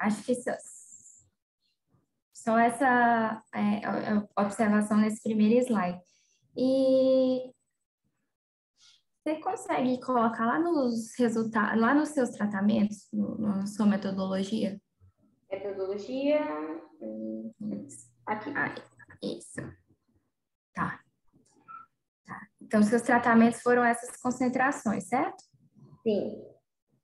Acho que só, só essa é, observação nesse primeiro slide. E você consegue colocar lá nos resultados, lá nos seus tratamentos, no, na sua metodologia? Metodologia. Aqui. Ah, isso. Tá. tá. Então, seus tratamentos foram essas concentrações, certo? Sim.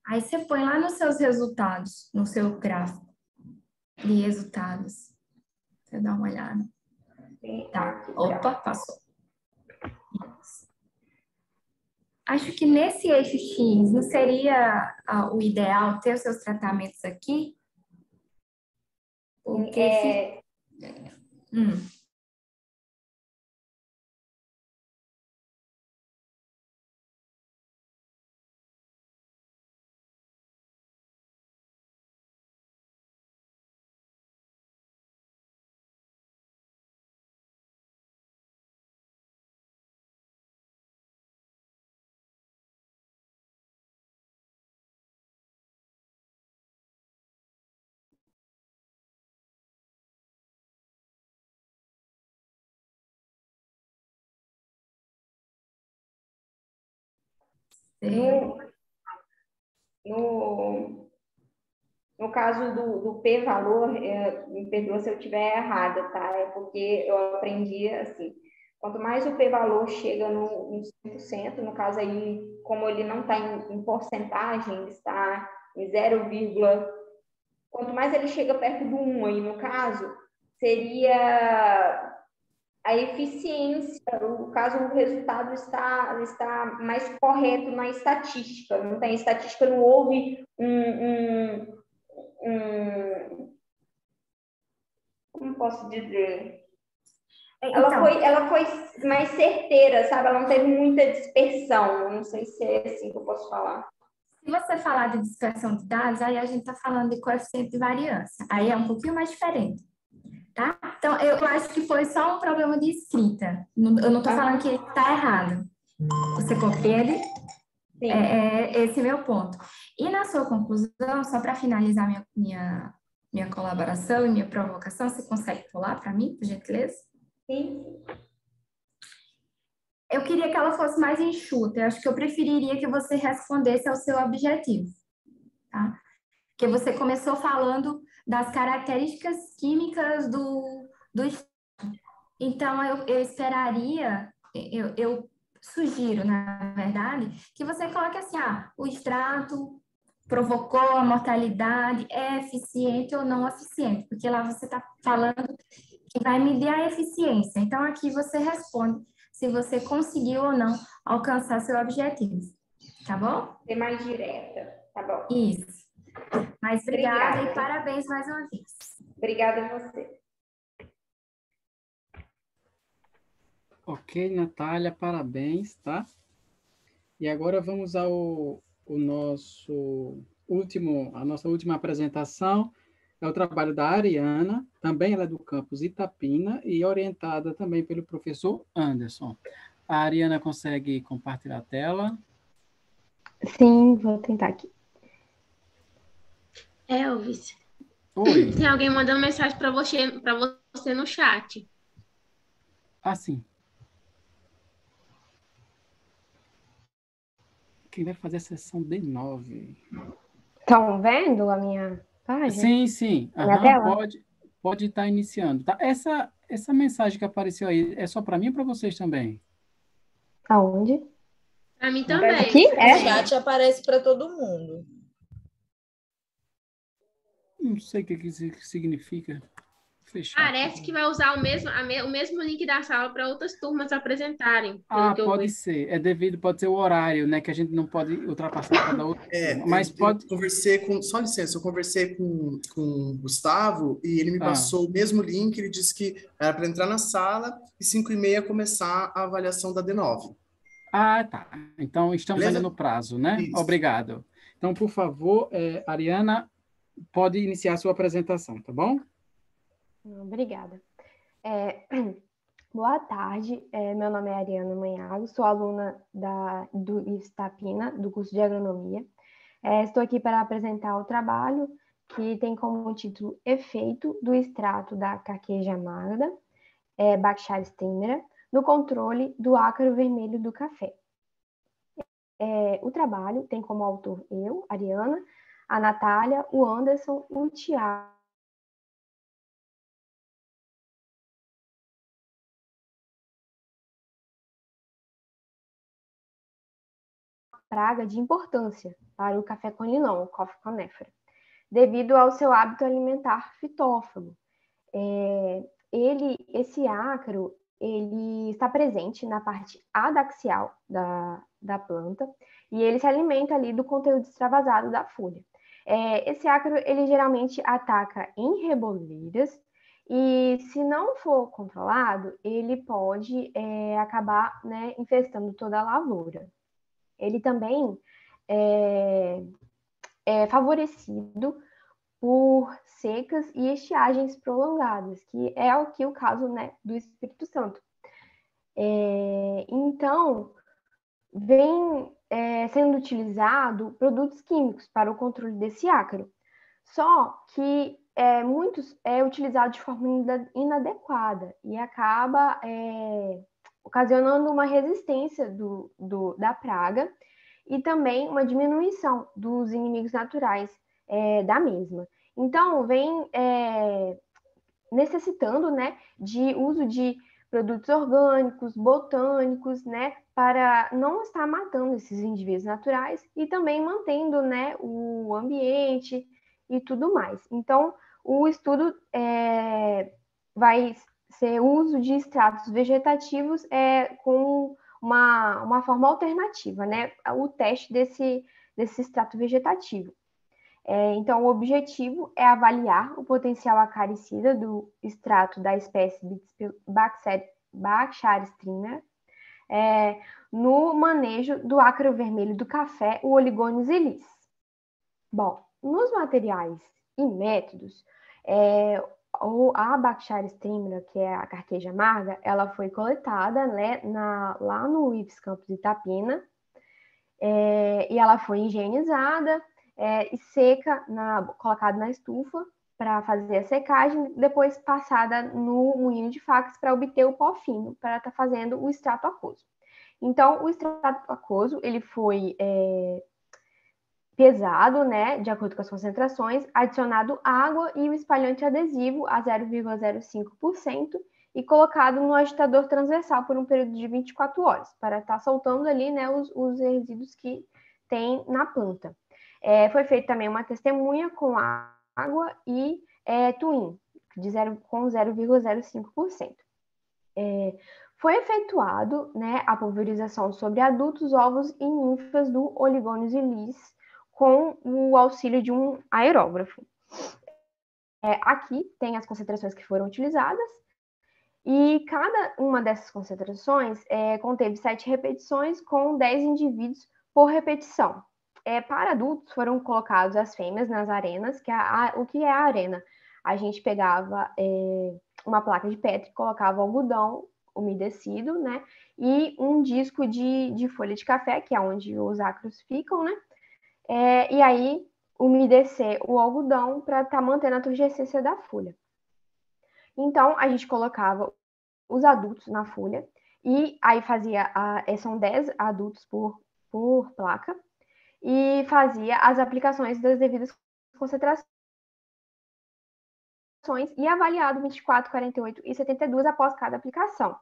Aí você põe lá nos seus resultados, no seu gráfico de resultados. Você dá uma olhada. Tá. Opa, passou. Acho que nesse eixo X não seria o ideal ter os seus tratamentos aqui? Porque é... se... hum. No, no, no caso do, do P-valor, é, me perdoa se eu estiver errada, tá? É porque eu aprendi assim, quanto mais o P-valor chega no, no 100%, no caso aí, como ele não está em, em porcentagem, está em 0, quanto mais ele chega perto do 1 aí, no caso, seria a eficiência, o caso o resultado está, está mais correto na estatística. Não tem estatística, não houve um, um, um como posso dizer? Ela, então, foi, ela foi mais certeira, sabe? Ela não teve muita dispersão. Não sei se é assim que eu posso falar. Se você falar de dispersão de dados, aí a gente está falando de coeficiente de variância. Aí é um pouquinho mais diferente? Então, eu acho que foi só um problema de escrita. Eu não estou falando que está errado. Você compreende? Sim. É, é esse é meu ponto. E na sua conclusão, só para finalizar minha, minha, minha colaboração e minha provocação, você consegue pular para mim, por gentileza? Sim. Eu queria que ela fosse mais enxuta. Eu acho que eu preferiria que você respondesse ao seu objetivo, tá? Porque você começou falando das características químicas do, do Então, eu, eu esperaria, eu, eu sugiro, na verdade, que você coloque assim, ah, o extrato provocou a mortalidade, é eficiente ou não eficiente, porque lá você está falando que vai medir a eficiência. Então, aqui você responde se você conseguiu ou não alcançar seu objetivo, tá bom? Ser mais direta, tá bom? Isso. Mas obrigada, obrigada, e parabéns mais uma vez. Obrigada a você. Ok, Natália, parabéns, tá? E agora vamos ao o nosso último, a nossa última apresentação, é o trabalho da Ariana, também ela é do campus Itapina e orientada também pelo professor Anderson. A Ariana consegue compartilhar a tela? Sim, vou tentar aqui. Elvis. Oi. Tem alguém mandando mensagem para você, para você no chat. Ah, sim. Quem vai fazer a sessão de nove? Estão vendo a minha página? Sim, sim. Uhum, pode, pode estar iniciando. Tá? Essa, essa mensagem que apareceu aí é só para mim ou para vocês também? Aonde? Para mim também. Aqui? É? O chat aparece para todo mundo. Não sei o que, que significa. Fechar. Parece que vai usar o mesmo, me, o mesmo link da sala para outras turmas apresentarem. Ah, pode ser. É devido, pode ser o horário, né? Que a gente não pode ultrapassar cada outra. É, mas eu, pode. Eu conversei com. Só licença, eu conversei com, com o Gustavo e ele me ah. passou o mesmo link. Ele disse que era para entrar na sala e 5 e meia começar a avaliação da D9. Ah, tá. Então estamos Beleza? ainda no prazo, né? Isso. Obrigado. Então, por favor, é, Ariana, pode iniciar a sua apresentação, tá bom? Obrigada. É, boa tarde, é, meu nome é Ariana Manhago, sou aluna da, do Estapina, do curso de Agronomia. É, estou aqui para apresentar o trabalho que tem como título Efeito do extrato da carqueja amarga, é, Baccharis temera, no controle do ácaro vermelho do café. É, o trabalho tem como autor eu, Ariana, a Natália, o Anderson, o Tiago. Praga de importância para o café com o coffee conifera, devido ao seu hábito alimentar fitófago. É, ele, esse ácaro, ele está presente na parte adaxial da, da planta e ele se alimenta ali do conteúdo extravasado da folha. É, esse ácaro, ele geralmente ataca em reboleiras e, se não for controlado, ele pode é, acabar né, infestando toda a lavoura. Ele também é, é favorecido por secas e estiagens prolongadas, que é o que o caso né, do Espírito Santo. É, então, vem é, sendo utilizado produtos químicos para o controle desse ácaro. Só que é, muitos é utilizado de forma inadequada e acaba é, ocasionando uma resistência do, do, da praga e também uma diminuição dos inimigos naturais é, da mesma. Então, vem é, necessitando né, de uso de produtos orgânicos, botânicos, né, para não estar matando esses indivíduos naturais e também mantendo né, o ambiente e tudo mais. Então, o estudo é, vai ser uso de extratos vegetativos é, com uma, uma forma alternativa, né? O teste desse, desse extrato vegetativo. É, então, o objetivo é avaliar o potencial acaricida do extrato da espécie Baccharis trimmer é, no manejo do ácaro vermelho do café, o Oligones ilis. Bom, nos materiais e métodos, é, a Baccharis trimera, que é a carqueja amarga, ela foi coletada né, na, lá no IFES Campus Itapina, é, e ela foi higienizada é, e seca, na, colocada na estufa para fazer a secagem, depois passada no moinho de facas para obter o pó fino, para estar tá fazendo o extrato aquoso. Então, o extrato aquoso, ele foi é, pesado, né, de acordo com as concentrações, adicionado água e o espalhante adesivo a 0,05% e colocado no agitador transversal por um período de 24 horas, para estar tá soltando ali, né, os, os resíduos que tem na planta. É, foi feita também uma testemunha com água e é, twin, de zero, com 0,05%. É, foi efetuado né, a pulverização sobre adultos, ovos e ninfas do Oligônios e lis com o auxílio de um aerógrafo. É, aqui tem as concentrações que foram utilizadas e cada uma dessas concentrações é, conteve sete repetições com 10 indivíduos por repetição. É, para adultos foram colocados as fêmeas nas arenas, que a, a, o que é a arena? A gente pegava é, uma placa de Petri, colocava algodão umedecido, né? E um disco de, de folha de café, que é onde os acros ficam, né? É, e aí umedecer o algodão para estar tá mantendo a turgescência da folha. Então, a gente colocava os adultos na folha, e aí fazia, a, são 10 adultos por, por placa, e fazia as aplicações das devidas concentrações e avaliado 24, 48 e 72 após cada aplicação.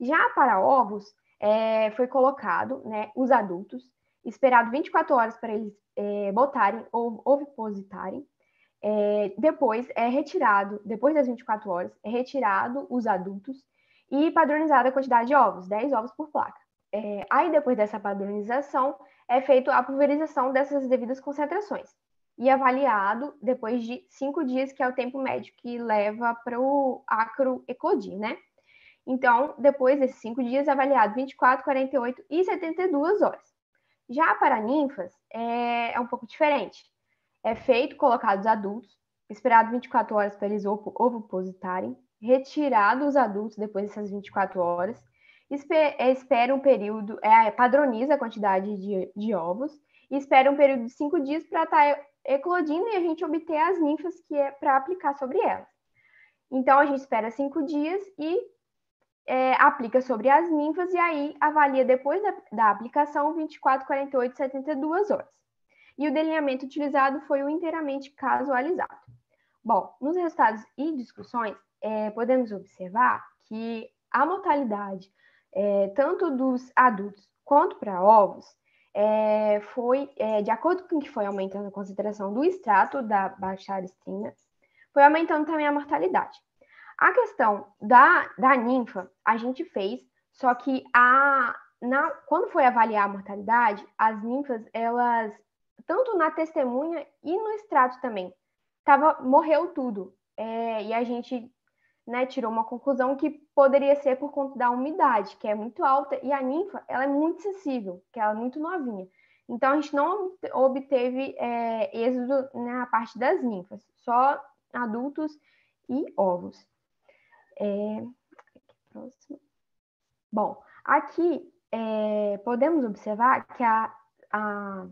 Já para ovos, é, foi colocado né, os adultos, esperado 24 horas para eles é, botarem ou ovipositarem. É, depois é retirado, depois das 24 horas, é retirado os adultos e padronizada a quantidade de ovos, 10 ovos por placa. É, aí, depois dessa padronização, é feita a pulverização dessas devidas concentrações e avaliado depois de cinco dias, que é o tempo médio que leva para o acro eclodir, né? Então, depois desses cinco dias, avaliado 24, 48 e 72 horas. Já para ninfas, é, é um pouco diferente. É feito colocados adultos, esperado 24 horas para eles ovopositarem, retirado os adultos depois dessas 24 horas, é, espera um período, é, padroniza a quantidade de, de ovos e espera um período de cinco dias para estar tá eclodindo e a gente obter as ninfas que é para aplicar sobre elas. Então, a gente espera cinco dias e é, aplica sobre as ninfas e aí avalia depois da, da aplicação 24, 48, 72 horas. E o delineamento utilizado foi o inteiramente casualizado. Bom, nos resultados e discussões, é, podemos observar que a mortalidade, é, tanto dos adultos quanto para ovos, é, foi, é, de acordo com que foi aumentando a concentração do extrato da Baccharistina, foi aumentando também a mortalidade. A questão da, da ninfa, a gente fez, só que a, na, quando foi avaliar a mortalidade, as ninfas, elas, tanto na testemunha e no extrato também, tava, morreu tudo. É, e a gente né, tirou uma conclusão que poderia ser por conta da umidade, que é muito alta, e a ninfa, ela é muito sensível, que ela é muito novinha. Então, a gente não obteve é, êxodo na parte das ninfas, só adultos e ovos. É... Próximo. Bom, aqui é, podemos observar que a, a,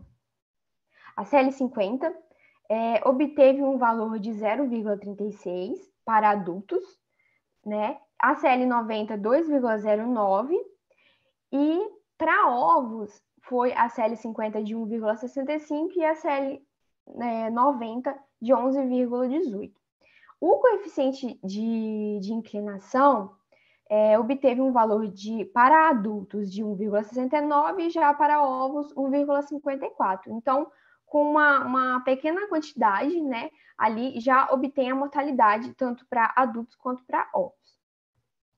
a CL50 é, obteve um valor de 0,36 para adultos, né? A CL90, 2,09 e para ovos foi a CL50 de 1,65 e a CL90 né, de 11,18. O coeficiente de, de inclinação é, obteve um valor de para adultos de 1,69 e já para ovos 1,54. Então, com uma, uma pequena quantidade, né, ali já obtém a mortalidade tanto para adultos quanto para ovos.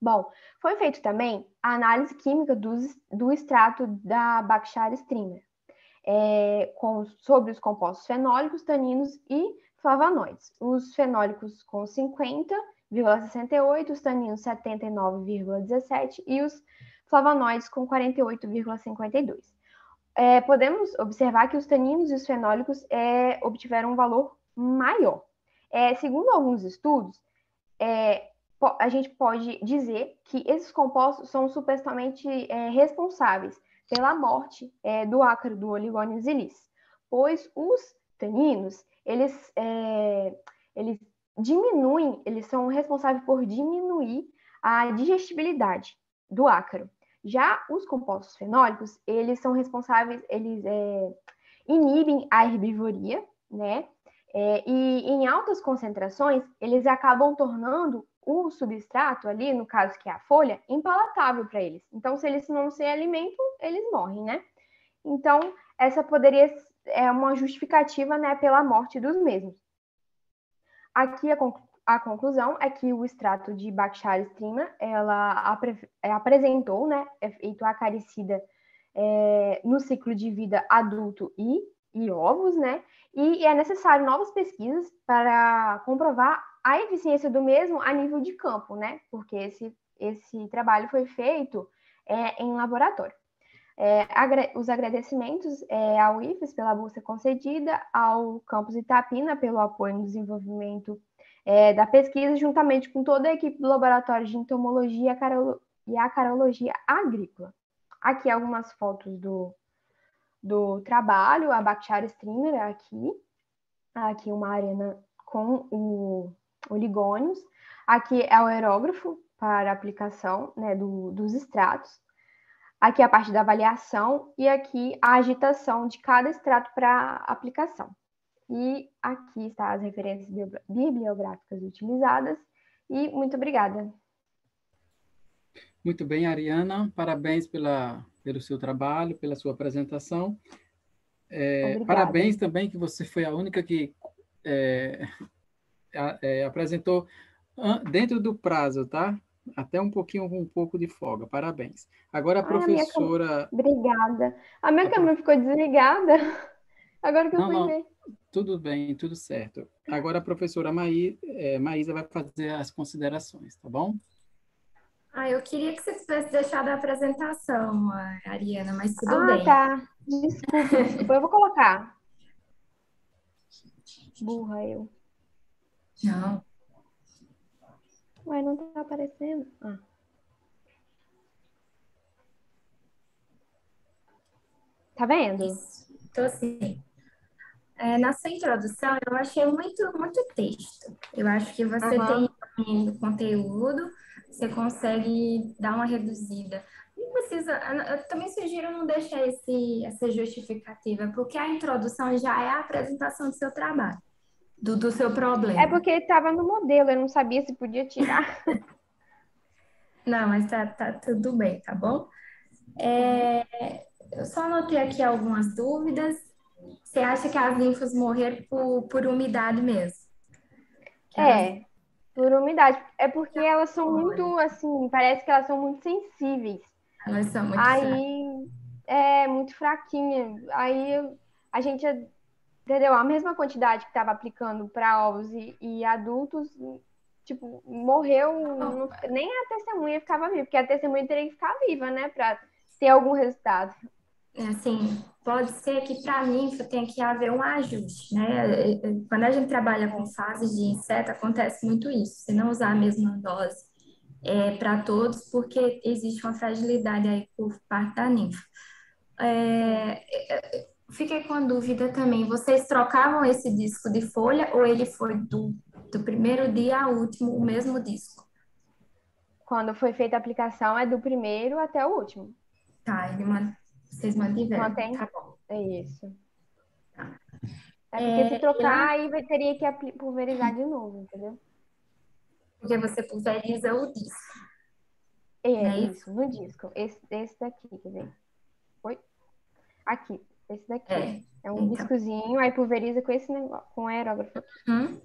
Bom, foi feito também a análise química do, do extrato da Baccharis streamer, é, com, sobre os compostos fenólicos, taninos e flavonoides. Os fenólicos com 50,68, os taninos 79,17 e os flavonoides com 48,52. É, podemos observar que os taninos e os fenólicos é, obtiveram um valor maior. É, segundo alguns estudos, é, a gente pode dizer que esses compostos são supostamente é, responsáveis pela morte é, do ácaro do Oligonius ilis, pois os taninos eles, é, eles diminuem, eles são responsáveis por diminuir a digestibilidade do ácaro. Já os compostos fenólicos, eles são responsáveis, eles é, inibem a herbivoria, né? É, e em altas concentrações, eles acabam tornando o substrato ali, no caso que é a folha, impalatável para eles. Então, se eles não se alimentam, eles morrem, né? Então, essa poderia é uma justificativa né, pela morte dos mesmos. Aqui a, conclu a conclusão é que o extrato de Baccharis strima, ela apre é, apresentou né, efeito acaricida é, no ciclo de vida adulto e, e ovos, né? E é necessário novas pesquisas para comprovar a eficiência do mesmo a nível de campo, né? Porque esse, esse trabalho foi feito é, em laboratório. É, os agradecimentos é, ao IFES pela bolsa concedida, ao Campus Itapina pelo apoio no desenvolvimento é, da pesquisa, juntamente com toda a equipe do Laboratório de Entomologia e Acarologia Agrícola. Aqui algumas fotos do, do trabalho, a Bactiara Streamer aqui, aqui uma arena com o, o ligônios, aqui é o aerógrafo para aplicação né, do, dos extratos, Aqui a parte da avaliação e aqui a agitação de cada extrato para aplicação. E aqui está as referências bibliográficas utilizadas. E muito obrigada. Muito bem, Ariana. Parabéns pela, pelo seu trabalho, pela sua apresentação. É, parabéns também que você foi a única que é, é, apresentou dentro do prazo, tá? Até um pouquinho com um pouco de folga. Parabéns. Agora a ah, professora. A Obrigada. A minha a câmera ficou desligada. Agora que eu não, fui não. ver. Tudo bem, tudo certo. Agora a professora Maí, é, Maísa vai fazer as considerações, tá bom? Ah, eu queria que você tivesse deixado a apresentação, Ariana, mas tudo ah, bem. Ah, tá. Desculpa, desculpa. Eu vou colocar. Burra eu. Não. Ué, não tá aparecendo? Ah. Tá vendo? Isso. Tô sim. é, na sua introdução, eu achei muito, muito texto. Eu acho que você tem o conteúdo, você consegue dar uma reduzida. Não precisa, eu também sugiro não deixar esse, essa justificativa, porque a introdução já é a apresentação do seu trabalho, do, do seu É problema. porque estava no modelo, eu não sabia se podia tirar. Não, mas tá, tá tudo bem, tá bom? É, eu só anotei aqui algumas dúvidas. Você acha que as ninfas morreram por, por umidade mesmo? Que elas- É, por umidade. É porque elas são muito, assim, parece que elas são muito sensíveis. Elas são muito fracas. Aí é muito fraquinha. Aí a gente, entendeu? A mesma quantidade que estava aplicando para ovos e, e adultos, tipo, morreu. não- nem a testemunha ficava viva, porque a testemunha teria que ficar viva, né? Para ter algum resultado. É, Assim, pode ser que para a ninfa tenha que haver um ajuste, né? Quando a gente trabalha com fases de inseto, acontece muito isso. Você não usar a mesma dose para todos, porque existe uma fragilidade aí por parte da ninfa. É, é, fiquei com a dúvida também. Vocês trocavam esse disco de folha ou ele foi do, do primeiro dia ao último, o mesmo disco? Quando foi feita a aplicação, é do primeiro até o último. Tá, ele man- vocês mantiveram. Mantém. Tá bom. É isso. Tá. É porque É, se trocar, aí teria que pulverizar de novo, entendeu? Porque você pulveriza o disco. É, É isso? isso, no disco. Esse, esse daqui, quer ver? Oi? Aqui, esse daqui. É, É um então. discozinho, aí pulveriza com esse negócio, com aerógrafo. Uhum.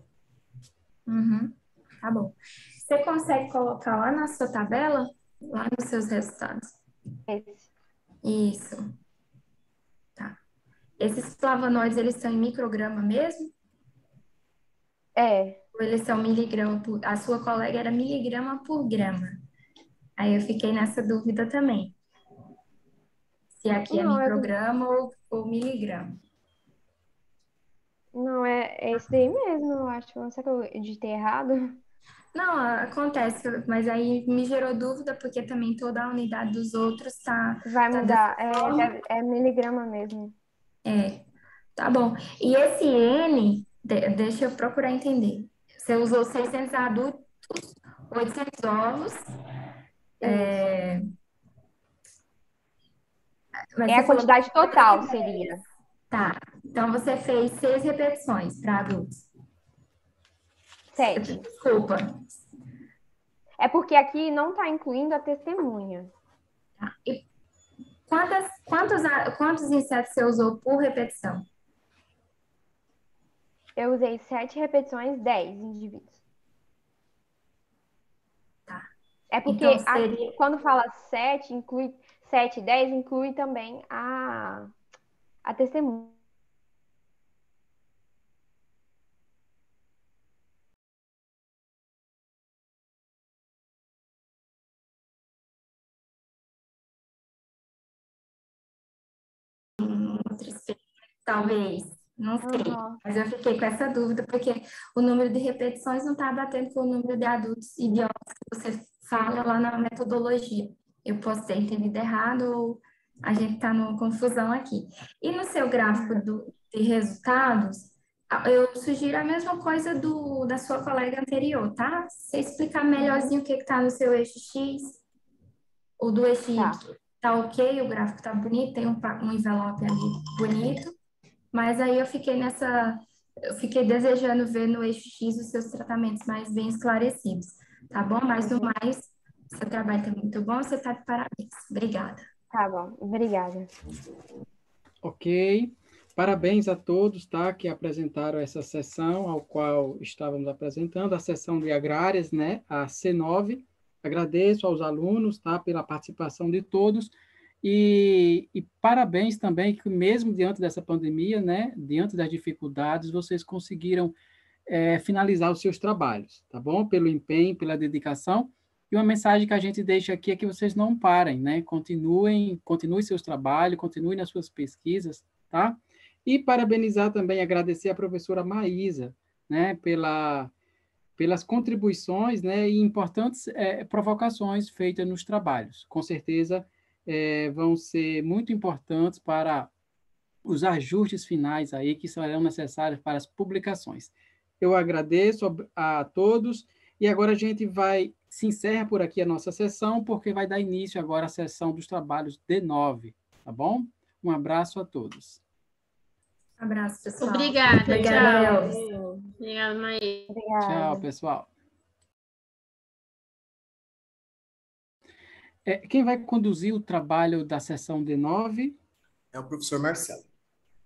Uhum. Tá bom. Você consegue colocar lá na sua tabela, lá nos seus resultados? Esse. Isso. Tá. Esses flavonoides, eles são em micrograma mesmo? É, Ou eles são miligrama por... A sua colega era miligrama por grama. Aí eu fiquei nessa dúvida também. Se aqui é Não, é micrograma ou, ou miligrama. não, é, é esse daí mesmo, eu acho. Será que eu digitei errado? Não, acontece, mas aí me gerou dúvida porque também toda a unidade dos outros tá Vai Tá mudar. É, deve- é miligrama mesmo. É, tá bom. E esse N, de- deixa eu procurar entender. Você usou 600 adultos, 800 ovos. É, mas É a falou quantidade total, seria. Tá, então você fez seis repetições para adultos. Sete. Desculpa. É porque aqui não está incluindo a testemunha. Tá. E quantas, quantos, quantos insetos você usou por repetição? Eu usei sete repetições, dez indivíduos. Tá. É porque Então, aqui, seria- quando fala sete, inclui sete, dez, inclui também a, a testemunha. talvez, não sei. Aham. Mas eu fiquei com essa dúvida, porque o número de repetições não está batendo com o número de adultos e ovos que você fala lá na metodologia. Eu posso ter entendido errado ou a gente está numa confusão aqui. E no seu gráfico do- de resultados, eu sugiro a mesma coisa do, da sua colega anterior, tá? Você explicar melhorzinho o que está no seu eixo X, ou do eixo Tá. Y. Tá ok, o gráfico tá bonito, tem um, um envelope ali bonito, mas aí eu fiquei nessa, eu fiquei desejando ver no eixo X os seus tratamentos mais bem esclarecidos, tá bom? Mas no mais, seu trabalho tá muito bom, você tá de parabéns. Obrigada. Tá bom, obrigada. Ok. Parabéns a todos, tá, que apresentaram essa sessão ao qual estávamos apresentando, a sessão de agrárias, né, a C9. Agradeço aos alunos, tá, pela participação de todos e, e parabéns também que mesmo diante dessa pandemia, né, diante das dificuldades, vocês conseguiram eh, finalizar os seus trabalhos, tá bom? Pelo empenho, pela dedicação. E uma mensagem que a gente deixa aqui é que vocês não parem, né? Continuem, continuem seus trabalhos, continuem nas suas pesquisas, tá? E parabenizar também, agradecer a professora Maísa, né, pela, pelas contribuições, né, e importantes eh, provocações feitas nos trabalhos. Com certeza eh, vão ser muito importantes para os ajustes finais aí que serão necessários para as publicações. Eu agradeço a, a todos e agora a gente vai se encerra por aqui a nossa sessão, porque vai dar início agora à sessão dos trabalhos D9, tá bom? Um abraço a todos. Um abraço, pessoal. Obrigada, Obrigada, tchau. Obrigada, Maí. Tchau, pessoal. É, quem vai conduzir o trabalho da sessão D9? É o professor Marcelo.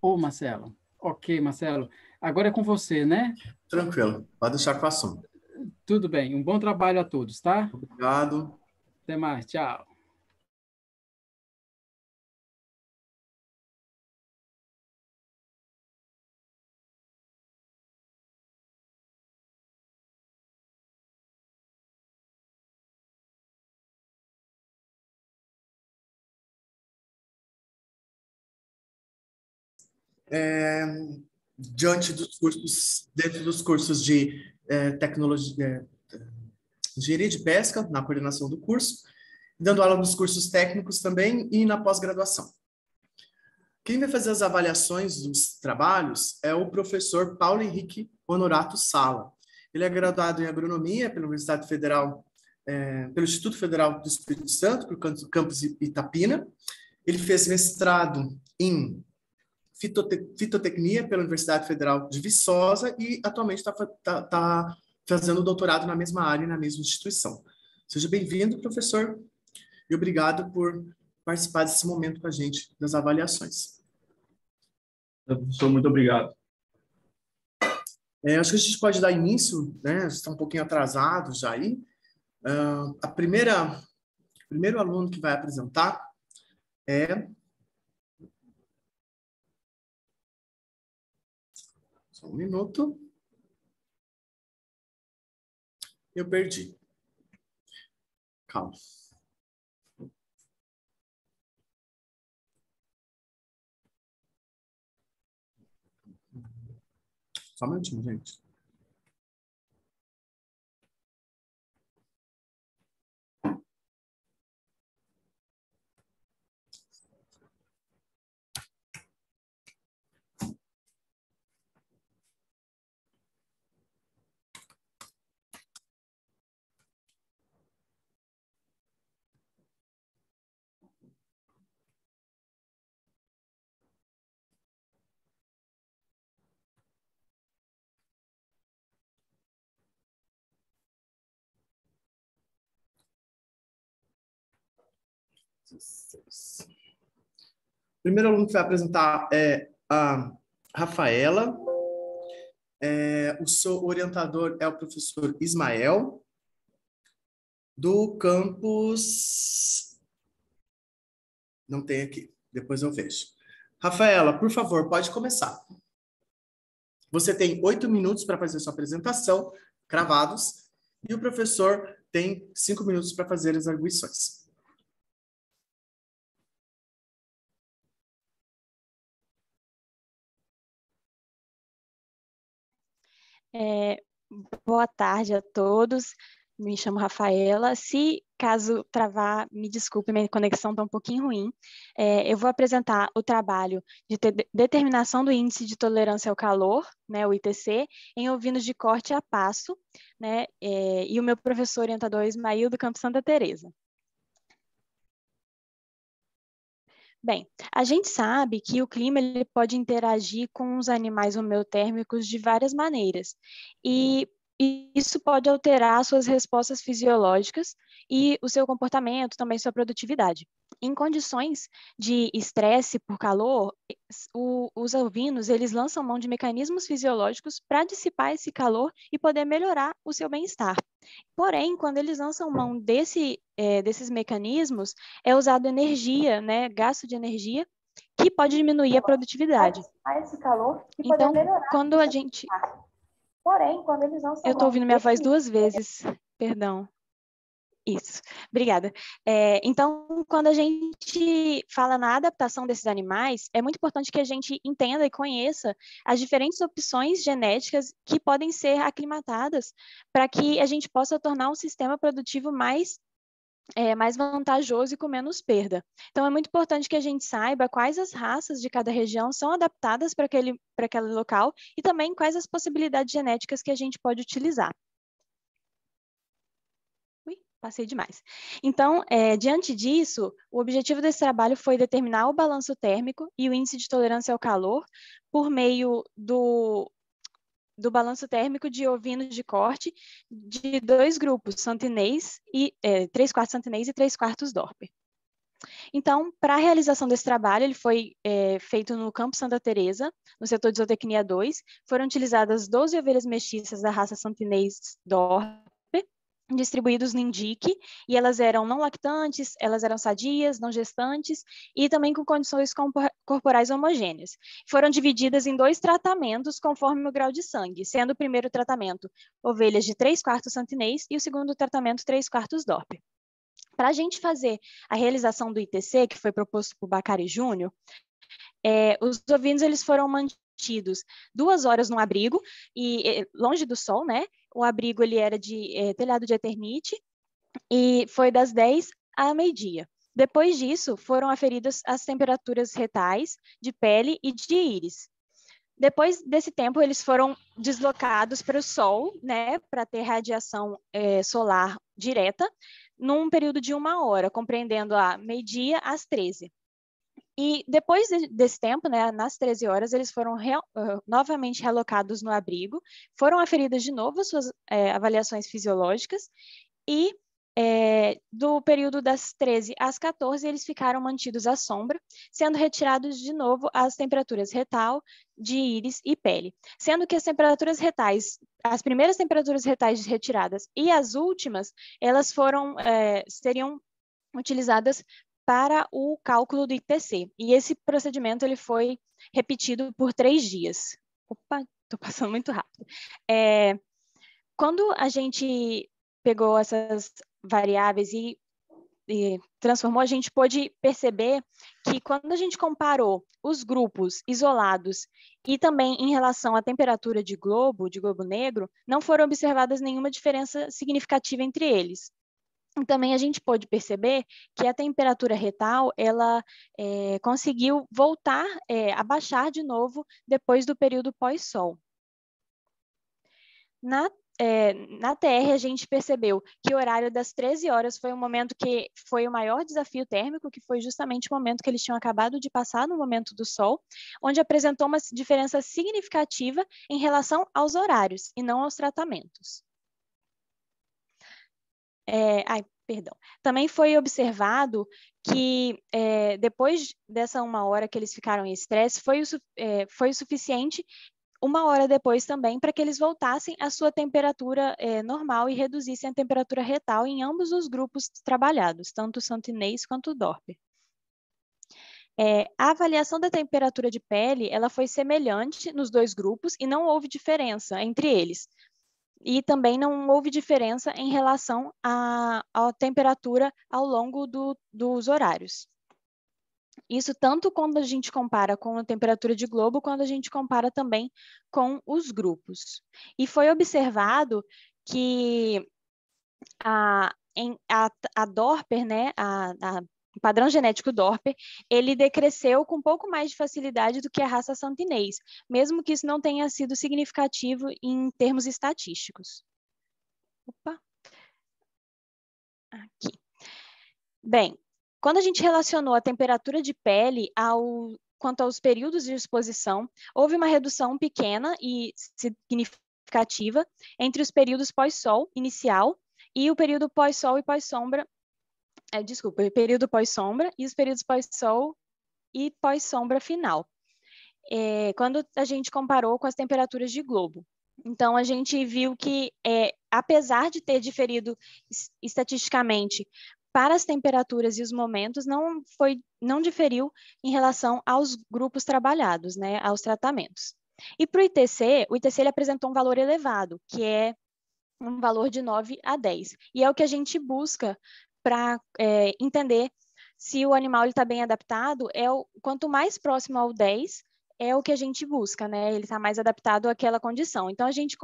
Ô, Marcelo. Ok, Marcelo. Agora é com você, né? Tranquilo, pode deixar com o assunto. Tudo bem. Um bom trabalho a todos, tá? Obrigado. Até mais. Tchau. É, diante dos cursos, dentro dos cursos de é, tecnologia, é, engenharia de pesca, na coordenação do curso, dando aula nos cursos técnicos também e na pós-graduação. Quem vai fazer as avaliações dos trabalhos é o professor Paulo Henrique Honorato Sala. Ele é graduado em agronomia pela Universidade Federal, é, pelo Instituto Federal do Espírito Santo, pelo campus Itapina. Ele fez mestrado em fitote fitotecnia pela Universidade Federal de Viçosa e atualmente está tá, tá fazendo doutorado na mesma área e na mesma instituição. Seja bem-vindo, professor, e obrigado por participar desse momento com a gente das avaliações. Professor, muito obrigado. É, acho que a gente pode dar início, né? Está um pouquinho atrasado já aí. Uh, a primeira, o primeiro aluno que vai apresentar é Só um minuto. Eu perdi. Calma. Só um minutinho, gente. O primeiro aluno que vai apresentar é a Rafaela. É, o seu orientador é o professor Ismael, do campus. Não tem aqui, depois eu vejo. Rafaela, por favor, pode começar. Você tem oito minutos para fazer sua apresentação, cravados, e o professor tem cinco minutos para fazer as arguições. É, boa tarde a todos. Me chamo Rafaela. Se caso travar, me desculpe, minha conexão está um pouquinho ruim. É, eu vou apresentar o trabalho de determinação do índice de tolerância ao calor, né, o ITC, em ovinos de corte a passo, né, é, e o meu professor orientador Ismail do Campo Santa Teresa. Bem, a gente sabe que o clima ele pode interagir com os animais homeotérmicos de várias maneiras. E isso pode alterar suas respostas fisiológicas e o seu comportamento, também sua produtividade. Em condições de estresse por calor, o, os ovinos eles lançam mão de mecanismos fisiológicos para dissipar esse calor e poder melhorar o seu bem-estar. Porém, quando eles lançam mão desse, é, desses mecanismos, é usado energia, né, gasto de energia, que pode diminuir a produtividade. Esse calor e então, quando a gente Porém, quando eles são. Eu estou ouvindo minha voz duas vezes, perdão. Isso, obrigada. É, então, quando a gente fala na adaptação desses animais, é muito importante que a gente entenda e conheça as diferentes opções genéticas que podem ser aclimatadas para que a gente possa tornar um sistema produtivo mais é, mais vantajoso e com menos perda. Então, é muito importante que a gente saiba quais as raças de cada região são adaptadas para aquele, aquele local e também quais as possibilidades genéticas que a gente pode utilizar. Passei demais. Então, é, diante disso, o objetivo desse trabalho foi determinar o balanço térmico e o índice de tolerância ao calor por meio do do balanço térmico de ovinos de corte de dois grupos, santinês e é, 3 quartos santinês e 3 quartos dorper. Então, para a realização desse trabalho, ele foi é, feito no Campo Santa Teresa, no setor de zootecnia 2. Foram utilizadas 12 ovelhas mestiças da raça santinês dorper distribuídos no INDIC, e elas eram não lactantes, elas eram sadias, não gestantes, e também com condições corporais homogêneas. Foram divididas em dois tratamentos conforme o grau de sangue, sendo o primeiro tratamento ovelhas de 3 quartos santinês e o segundo tratamento 3 quartos DOP. Para a gente fazer a realização do ITC, que foi proposto por Bacari Júnior, é, os ovinos eles foram mantidos duas horas no abrigo e longe do sol, né? O abrigo ele era de é, telhado de eternite e foi das 10 à meio-dia. Depois disso, foram aferidas as temperaturas retais, de pele e de íris. Depois desse tempo, eles foram deslocados para o sol, né, para ter radiação é, solar direta, num período de uma hora, compreendendo a meio-dia às 13. E depois de, desse tempo, né, nas 13 horas, eles foram re, uh, novamente realocados no abrigo, foram aferidas de novo as suas é, avaliações fisiológicas e é, do período das 13 às 14, eles ficaram mantidos à sombra, sendo retirados de novo as temperaturas retal, de íris e pele. Sendo que as temperaturas retais, as primeiras temperaturas retais retiradas e as últimas, elas foram, é, seriam utilizadas para o cálculo do ITC. E esse procedimento ele foi repetido por três dias. Opa, estou passando muito rápido. É, quando a gente pegou essas variáveis e, e transformou, a gente pôde perceber que quando a gente comparou os grupos isolados e também em relação à temperatura de globo, de globo negro, não foram observadas nenhuma diferença significativa entre eles também a gente pode perceber que a temperatura retal ela é, conseguiu voltar é, a baixar de novo depois do período pós-sol. Na, é, na TR, a gente percebeu que o horário das 13 horas foi o momento que foi o maior desafio térmico, que foi justamente o momento que eles tinham acabado de passar no momento do sol, onde apresentou uma diferença significativa em relação aos horários e não aos tratamentos. É, ai, perdão. Também foi observado que é, depois dessa uma hora que eles ficaram em estresse, foi, o, é, foi o suficiente uma hora depois também para que eles voltassem à sua temperatura é, normal e reduzissem a temperatura retal em ambos os grupos trabalhados, tanto o santinês quanto o DORP. É, a avaliação da temperatura de pele ela foi semelhante nos dois grupos e não houve diferença entre eles, e também não houve diferença em relação à, à temperatura ao longo do, dos horários. Isso tanto quando a gente compara com a temperatura de globo, quando a gente compara também com os grupos. E foi observado que a, em, a, a Dorper, né, a, a padrão genético Dorper, ele decresceu com um pouco mais de facilidade do que a raça santinês, mesmo que isso não tenha sido significativo em termos estatísticos. Opa. Aqui. Bem, quando a gente relacionou a temperatura de pele ao quanto aos períodos de exposição, houve uma redução pequena e significativa entre os períodos pós-sol inicial e o período pós-sol e pós-sombra é, desculpa, período pós-sombra e os períodos pós-sol e pós-sombra final. É, quando a gente comparou com as temperaturas de globo. Então, a gente viu que, é, apesar de ter diferido estatisticamente para as temperaturas e os momentos, não, foi, não diferiu em relação aos grupos trabalhados, né, aos tratamentos. E para o ITC, o ITC ele apresentou um valor elevado, que é um valor de 9 a 10. E é o que a gente busca para é, entender se o animal está bem adaptado, é o, quanto mais próximo ao 10, é o que a gente busca, né? Ele está mais adaptado àquela condição. Então, a gente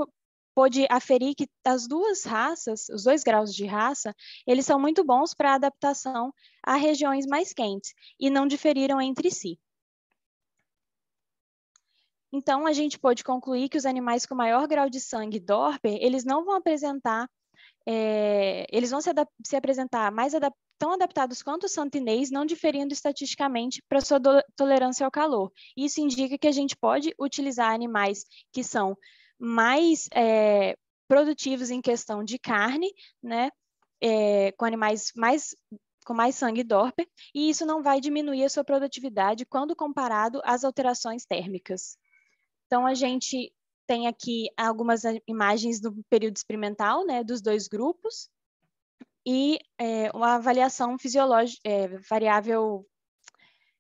pôde aferir que as duas raças, os dois graus de raça, eles são muito bons para adaptação a regiões mais quentes e não diferiram entre si. Então, a gente pode concluir que os animais com maior grau de sangue Dorper, eles não vão apresentar, é, eles vão se, se apresentar mais adap tão adaptados quanto os santinês, não diferindo estatisticamente para sua tolerância ao calor. Isso indica que a gente pode utilizar animais que são mais é, produtivos em questão de carne, né, é, com animais mais com mais sangue Dorper, e isso não vai diminuir a sua produtividade quando comparado às alterações térmicas. Então, a gente tem aqui algumas imagens do período experimental, né, dos dois grupos, e é, uma avaliação fisiológica, é, variável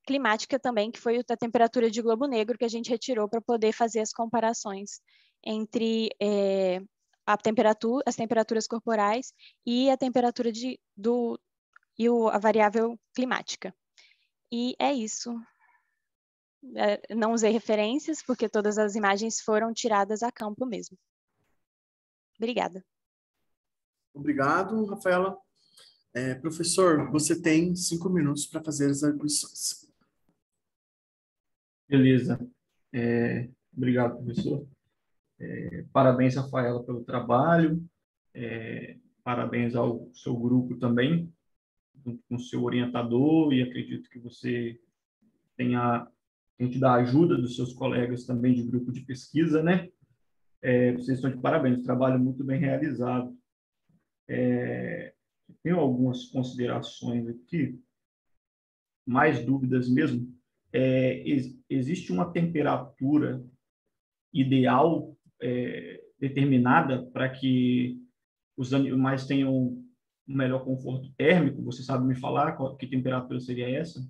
climática também, que foi a temperatura de globo negro que a gente retirou para poder fazer as comparações entre é, a temperatura, as temperaturas corporais e a temperatura de, do, e o, a variável climática. E é isso. É, não usei referências, porque todas as imagens foram tiradas a campo mesmo. Obrigada. Obrigado, Rafaela. É, professor, você tem cinco minutos para fazer as arguições. Beleza. É, obrigado, professor. É, parabéns, Rafaela, pelo trabalho. É, parabéns ao seu grupo também, com o seu orientador, e acredito que você tenha gente dá ajuda dos seus colegas também de grupo de pesquisa, né? É, vocês estão de parabéns, trabalho muito bem realizado. É, tenho algumas considerações aqui, mais dúvidas mesmo. É, ex existe uma temperatura ideal é, determinada para que os animais tenham um melhor conforto térmico? Você sabe me falar qual, que temperatura seria essa?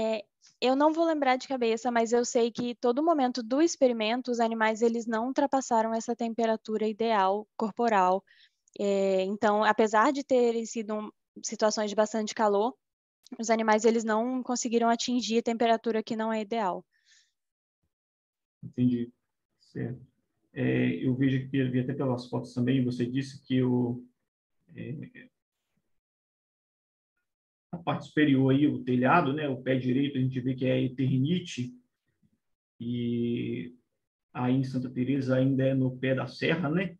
É, eu não vou lembrar de cabeça, mas eu sei que todo momento do experimento, os animais eles não ultrapassaram essa temperatura ideal corporal. É, então, apesar de terem sido um, situações de bastante calor, os animais eles não conseguiram atingir a temperatura que não é ideal. Entendi. Certo. É, eu vejo que, vi até pelas fotos também, você disse que o, é, parte superior aí, o telhado, né, o pé direito, a gente vê que é eternite, e aí em Santa Teresa ainda é no pé da serra, né?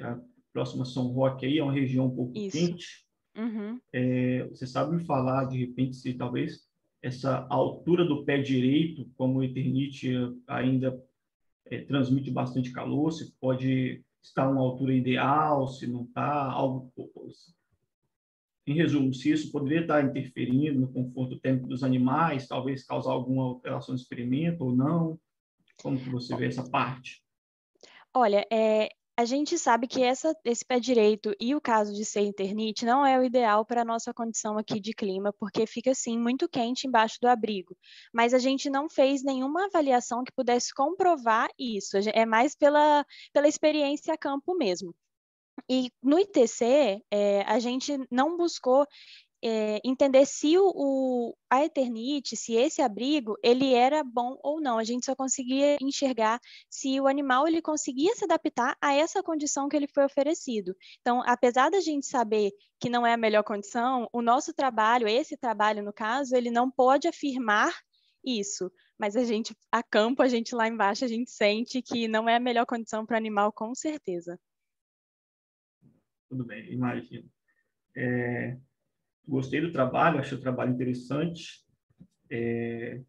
A próxima São Roque aí é uma região um pouco Isso. quente. Uhum. É, você sabe me falar, de repente, se talvez essa altura do pé direito, como o eternite ainda é, transmite bastante calor, se pode estar uma altura ideal, se não está, algo em resumo, se isso poderia estar interferindo no conforto térmico dos animais, talvez causar alguma alteração no experimento ou não? Como que você vê essa parte? Olha, é, a gente sabe que essa, esse pé direito e o caso de ser internite não é o ideal para a nossa condição aqui de clima, porque fica, assim, muito quente embaixo do abrigo. Mas a gente não fez nenhuma avaliação que pudesse comprovar isso. É mais pela, pela experiência a campo mesmo. E no ITC, é, a gente não buscou é, entender se o, o, a Eternite, se esse abrigo, ele era bom ou não. A gente só conseguia enxergar se o animal ele conseguia se adaptar a essa condição que ele foi oferecido. Então, apesar da gente saber que não é a melhor condição, o nosso trabalho, esse trabalho no caso, ele não pode afirmar isso. Mas a gente, a campo, a gente lá embaixo, a gente sente que não é a melhor condição para o animal, com certeza. Tudo bem, imagino. É, gostei do trabalho, achei o trabalho interessante, é,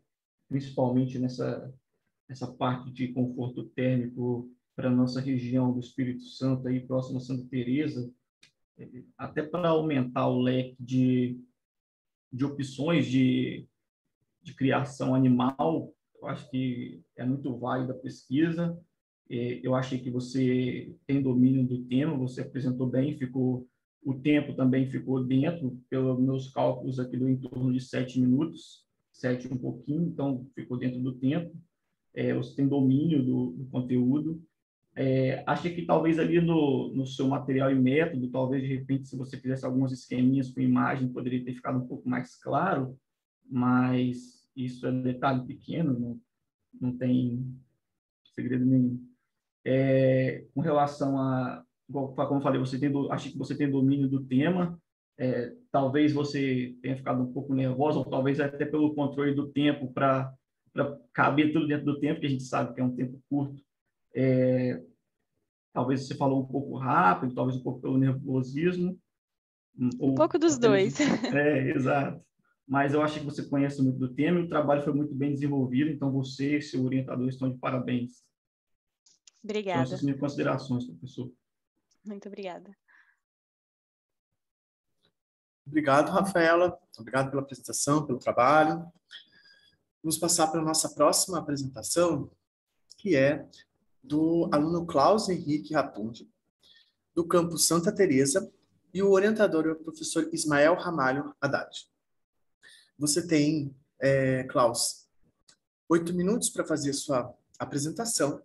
principalmente nessa, nessa parte de conforto térmico para nossa região do Espírito Santo, aí próximo a Santa Teresa, é, até para aumentar o leque de, de opções de, de criação animal, eu acho que é muito válida a pesquisa, eu achei que você tem domínio do tema, você apresentou bem, ficou o tempo também ficou dentro, pelos meus cálculos aqui, do em torno de sete minutos, sete um pouquinho, então ficou dentro do tempo. É, você tem domínio do, do conteúdo. É, achei que talvez ali no, no seu material e método, talvez de repente, se você fizesse alguns esqueminhas com imagem, poderia ter ficado um pouco mais claro, mas isso é detalhe pequeno, não, não tem segredo nenhum. É, com relação a, como eu falei, você tem, acho que você tem domínio do tema, é, talvez você tenha ficado um pouco nervosa, ou talvez até pelo controle do tempo para caber tudo dentro do tempo, que a gente sabe que é um tempo curto. É, talvez você falou um pouco rápido, talvez um pouco pelo nervosismo. Um pouco dos dois. É, exato. Mas eu acho que você conhece muito do tema e o trabalho foi muito bem desenvolvido, então você e seu orientador estão de parabéns. Obrigada. Então, essas minhas considerações, professor. Muito obrigada. Obrigado, Rafaela. Obrigado pela apresentação, pelo trabalho. Vamos passar para a nossa próxima apresentação, que é do aluno Klaus Henrique Ratundi, do campus Santa Teresa, e o orientador é o professor Ismael Ramalho Haddad. Você tem, é, Klaus, oito minutos para fazer sua apresentação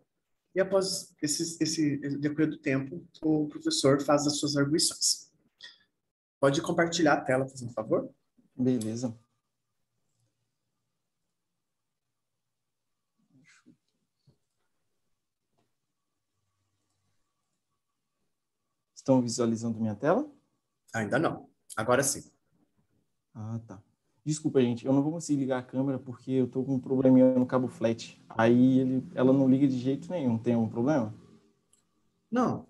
e após esse, esse decorrer do tempo, o professor faz as suas arguições. Pode compartilhar a tela, por favor? Beleza. Estão visualizando minha tela? Ainda não. Agora sim. Ah, tá. Desculpa, gente, eu não vou conseguir ligar a câmera porque eu tô com um probleminha no cabo flat. Aí ele, ela não liga de jeito nenhum. Tem algum problema? Não.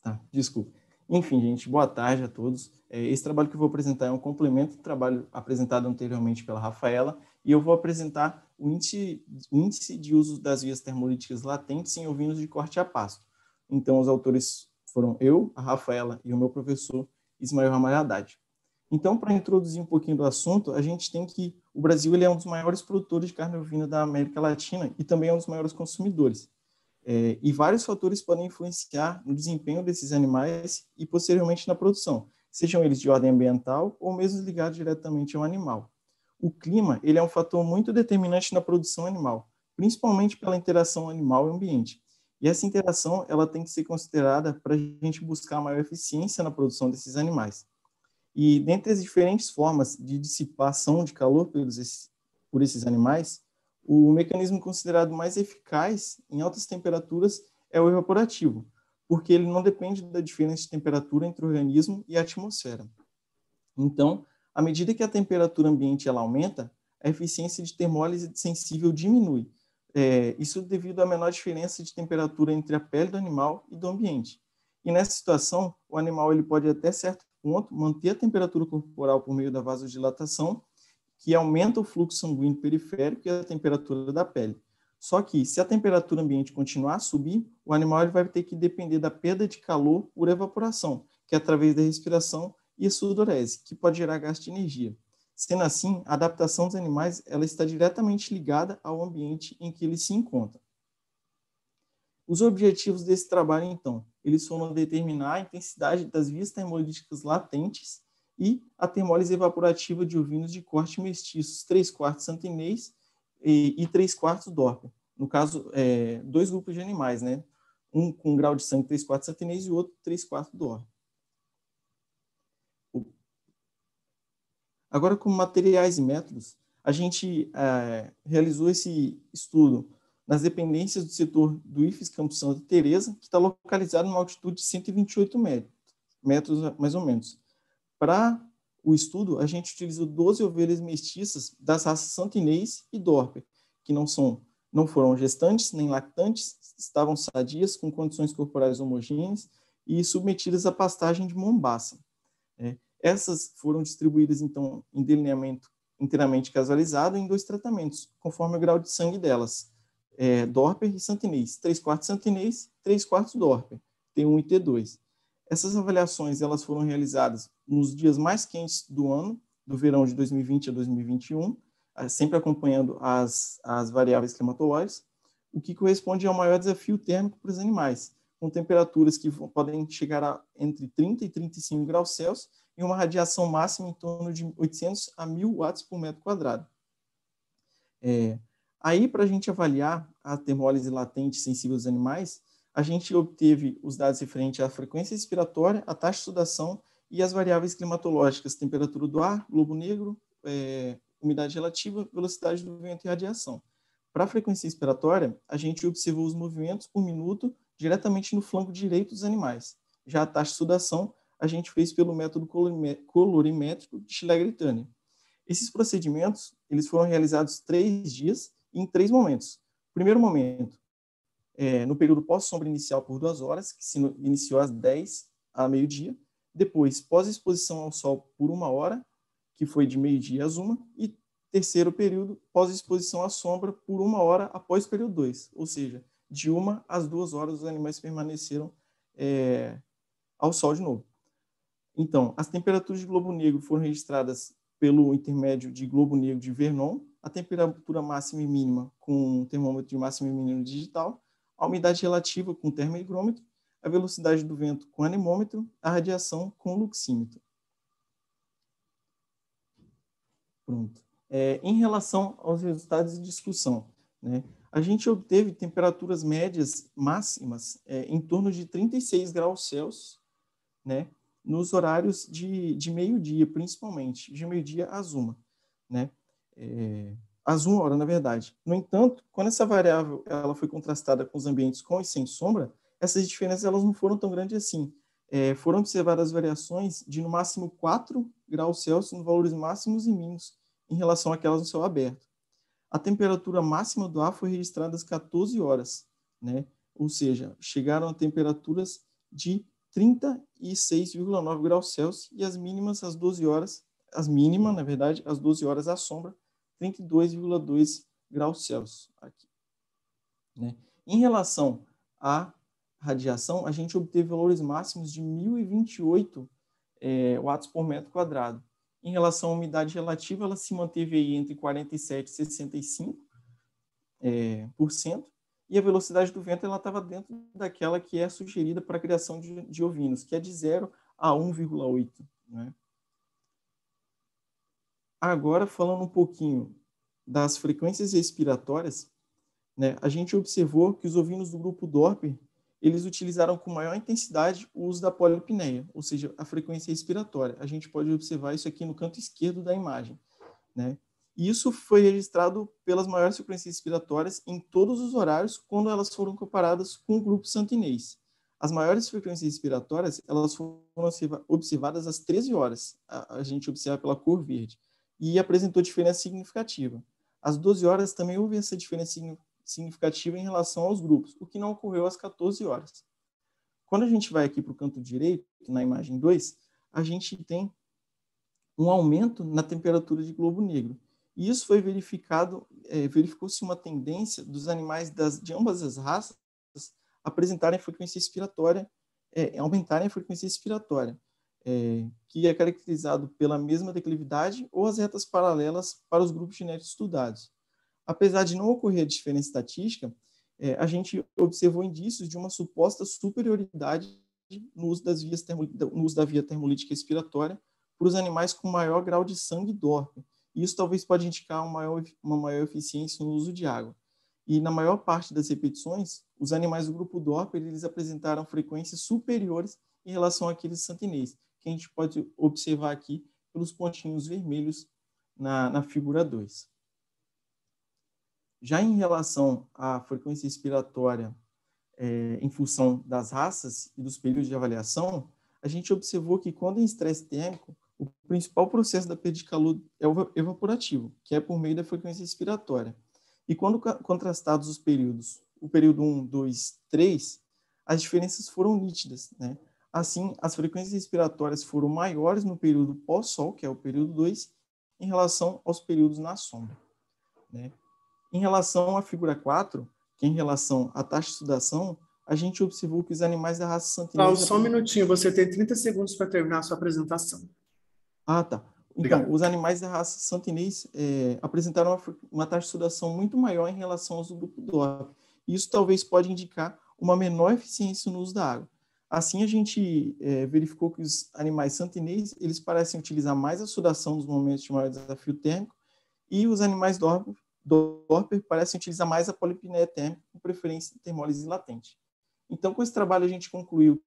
Tá, desculpa. Enfim, gente, boa tarde a todos. É, esse trabalho que eu vou apresentar é um complemento do trabalho apresentado anteriormente pela Rafaela, e eu vou apresentar o índice, o índice de uso das vias termolíticas latentes em ovinos de corte a pasto. Então, os autores foram eu, a Rafaela e o meu professor Ismael Ramalho Haddad. Então, para introduzir um pouquinho do assunto, a gente tem que o Brasil ele é um dos maiores produtores de carne ovina da América Latina e também é um dos maiores consumidores. É, e vários fatores podem influenciar no desempenho desses animais e posteriormente na produção, sejam eles de ordem ambiental ou mesmo ligados diretamente ao animal. O clima ele é um fator muito determinante na produção animal, principalmente pela interação animal e ambiente. E essa interação ela tem que ser considerada para a gente buscar maior eficiência na produção desses animais. E dentre as diferentes formas de dissipação de calor pelos, por esses animais, o mecanismo considerado mais eficaz em altas temperaturas é o evaporativo, porque ele não depende da diferença de temperatura entre o organismo e a atmosfera. Então, à medida que a temperatura ambiente ela aumenta, a eficiência de termólise sensível diminui. É, isso devido à menor diferença de temperatura entre a pele do animal e do ambiente. E nessa situação, o animal ele pode até certo ponto manter a temperatura corporal por meio da vasodilatação que aumenta o fluxo sanguíneo periférico e a temperatura da pele. Só que, se a temperatura ambiente continuar a subir, o animal vai ter que depender da perda de calor por evaporação, que é através da respiração e sudorese, que pode gerar gasto de energia. Sendo assim, a adaptação dos animais ela está diretamente ligada ao ambiente em que eles se encontram. Os objetivos desse trabalho, então, eles foram determinar a intensidade das vias termolíticas latentes e a termólise evaporativa de ovinos de corte mestiços, 3 quartos santinês e, e 3 quartos Dorper. No caso, é, dois grupos de animais, né? Um com grau de sangue 3 quartos santinês e outro 3 quartos Dorper. Agora, como materiais e métodos, a gente é, realizou esse estudo nas dependências do setor do IFES Campo Santa Teresa, que está localizado numa altitude de 128 metros, metros mais ou menos. Para o estudo, a gente utilizou 12 ovelhas mestiças das raças Santinês e Dorper, que não são não foram gestantes nem lactantes, estavam sadias, com condições corporais homogêneas e submetidas à pastagem de mombaça. É, essas foram distribuídas, então, em delineamento inteiramente casualizado em dois tratamentos, conforme o grau de sangue delas. É, Dorper e Santinês. 3 quartos Santinês, 3 quartos Dorper. T1 e T2. Essas avaliações elas foram realizadas nos dias mais quentes do ano, do verão de 2020 a 2021, eh, sempre acompanhando as, as variáveis climatológicas, o que corresponde ao maior desafio térmico para os animais, com temperaturas que podem chegar a entre 30 e 35 graus Celsius e uma radiação máxima em torno de 800 a 1000 watts por metro quadrado. É, aí, para a gente avaliar a termólise latente sensível dos animais, a gente obteve os dados referentes à frequência respiratória, à taxa de sudação e as variáveis climatológicas, temperatura do ar, globo negro, é, umidade relativa, velocidade do vento e radiação. Para a frequência expiratória, a gente observou os movimentos por minuto diretamente no flanco direito dos animais. Já a taxa de sudação, a gente fez pelo método colorimétrico de Schlegel Esses procedimentos, eles foram realizados três dias em três momentos. Primeiro momento, é, no período pós-sombra inicial por duas horas, que se iniciou às 10 a meio-dia. Depois, pós-exposição ao sol por uma hora, que foi de meio-dia às uma. E terceiro período, pós-exposição à sombra por uma hora após o período 2, ou seja, de uma às duas horas os animais permaneceram é, ao sol de novo. Então, as temperaturas de globo negro foram registradas pelo intermédio de globo negro de Vernon, a temperatura máxima e mínima com termômetro de máxima e mínima digital, a umidade relativa com termohigrômetro, a velocidade do vento com anemômetro, a radiação com luxímetro. Pronto é, em relação aos resultados de discussão. Né? A gente obteve temperaturas médias máximas é, em torno de 36 graus Celsius, né? nos horários de, de meio-dia, principalmente, de meio-dia às uma, né? É, uma hora, na verdade. No entanto, quando essa variável ela foi contrastada com os ambientes com e sem sombra, essas diferenças elas não foram tão grandes assim. É, foram observadas variações de no máximo 4 graus Celsius nos valores máximos e mínimos em relação àquelas no céu aberto. A temperatura máxima do ar foi registrada às 14 horas, né? ou seja, chegaram a temperaturas de 36,9 graus Celsius e as mínimas às 12 horas, as mínimas, na verdade, às 12 horas à sombra, 32,2 graus Celsius aqui. Né? Em relação à radiação, a gente obteve valores máximos de 1.028 é, watts por metro quadrado. Em relação à umidade relativa, ela se manteve aí entre 47 e 65 é, por cento, e a velocidade do vento ela estava dentro daquela que é sugerida para a criação de, de ovinos, que é de 0 a 1,8. Né? Agora, falando um pouquinho das frequências respiratórias, né, a gente observou que os ovinos do grupo Doppler eles utilizaram com maior intensidade o uso da polipneia, ou seja, a frequência respiratória. A gente pode observar isso aqui no canto esquerdo da imagem. Né? E isso foi registrado pelas maiores frequências respiratórias em todos os horários quando elas foram comparadas com o grupo santinês. As maiores frequências respiratórias elas foram observadas às 13 horas, a, a gente observa pela cor verde, e apresentou diferença significativa. Às 12 horas também houve essa diferença significativa em relação aos grupos, o que não ocorreu às 14 horas. Quando a gente vai aqui para o canto direito, na imagem 2, a gente tem um aumento na temperatura de globo negro. E isso foi verificado, é, verificou-se uma tendência dos animais das, de ambas as raças apresentarem frequência respiratória, é, aumentarem a frequência respiratória, é, que é caracterizado pela mesma declividade ou as retas paralelas para os grupos genéticos estudados apesar de não ocorrer diferença estatística, é, a gente observou indícios de uma suposta superioridade no uso, das vias termo, no uso da via termolítica respiratória para os animais com maior grau de sangue DORP. Isso talvez pode indicar uma maior, uma maior eficiência no uso de água. E na maior parte das repetições, os animais do grupo Doppler eles apresentaram frequências superiores em relação àqueles santinês, que a gente pode observar aqui pelos pontinhos vermelhos na, na figura 2. Já em relação à frequência respiratória é, em função das raças e dos períodos de avaliação, a gente observou que quando em estresse térmico, o principal processo da perda de calor é o evaporativo, que é por meio da frequência respiratória. E quando contrastados os períodos, o período 1, 2, 3, as diferenças foram nítidas. Né? Assim, as frequências respiratórias foram maiores no período pós-sol, que é o período 2, em relação aos períodos na sombra. Né? Em relação à figura 4, que é em relação à taxa de sudação, a gente observou que os animais da raça santinesa... Paulo, só um minutinho, você tem 30 segundos para terminar a sua apresentação. Ah, tá. Então, Obrigado. os animais da raça santinês é, apresentaram uma, uma, taxa de sudação muito maior em relação aos do grupo DOP. Isso talvez pode indicar uma menor eficiência no uso da água. Assim, a gente é, verificou que os animais santinês, eles parecem utilizar mais a sudação nos momentos de maior desafio térmico, e os animais DOP Dorper parecem utilizar mais a polipneia térmica, com preferência em termólise latente. Então, com esse trabalho, a gente concluiu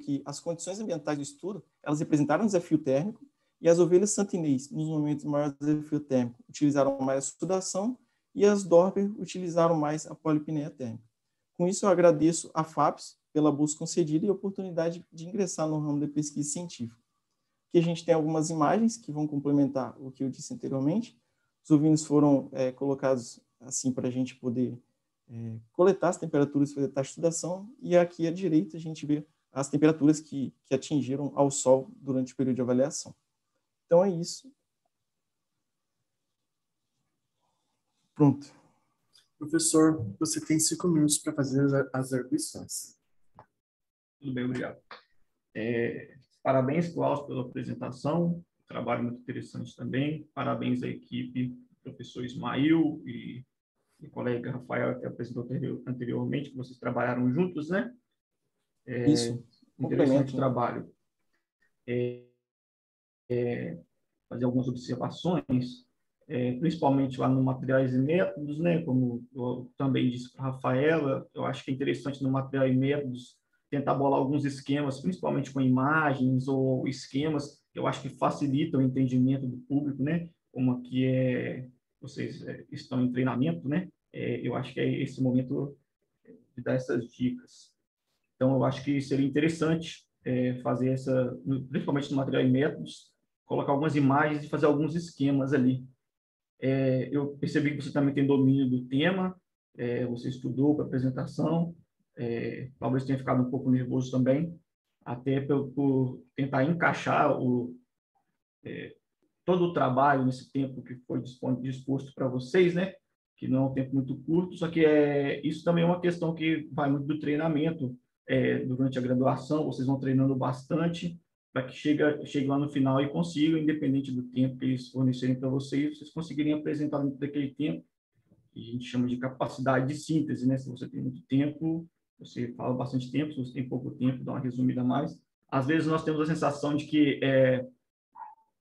que as condições ambientais do estudo, elas representaram um desafio térmico, e as ovelhas santinês, nos momentos de maior desafio térmico, utilizaram mais a sudação, e as Dorper utilizaram mais a polipneia térmica. Com isso, eu agradeço a FAPES pela busca concedida e oportunidade de ingressar no ramo de pesquisa científica. Aqui a gente tem algumas imagens que vão complementar o que eu disse anteriormente. Os ovinos foram é, colocados assim para a gente poder é, coletar as temperaturas fazer taxa de estudação, e aqui à direita a gente vê as temperaturas que, que atingiram ao sol durante o período de avaliação. Então é isso. Pronto. Professor, você tem cinco minutos para fazer as arguições. Tudo bem, obrigado. É, parabéns, Klaus, pela apresentação. Trabalho muito interessante também. Parabéns à equipe, professor Ismail e o colega Rafael, que apresentou anteriormente, que vocês trabalharam juntos, né? É, Isso. Interessante trabalho. É, é, fazer algumas observações, é, principalmente lá no materiais e métodos, né? Como eu também disse para a Rafaela, eu acho que é interessante no material e métodos tentar bolar alguns esquemas, principalmente com imagens ou esquemas, que eu acho que facilitam o entendimento do público, né? Como aqui é, vocês é, estão em treinamento, né? É, eu acho que é esse momento de dar essas dicas. Então, eu acho que seria interessante é, fazer essa, principalmente no material e métodos, colocar algumas imagens e fazer alguns esquemas ali. É, eu percebi que você também tem domínio do tema, é, você estudou para apresentação, é, talvez tenha ficado um pouco nervoso também, até por, por tentar encaixar o, é, todo o trabalho nesse tempo que foi disposto para vocês, né? Que não é um tempo muito curto, só que é, isso também é uma questão que vai muito do treinamento. É, durante a graduação, vocês vão treinando bastante para que chegue, chegue lá no final e consigam, independente do tempo que eles fornecerem para vocês, vocês conseguirem apresentar dentro daquele tempo, que a gente chama de capacidade de síntese, né? Se você tem muito tempo, você fala bastante tempo, se você tem pouco tempo, dá uma resumida mais. Às vezes nós temos a sensação de que é,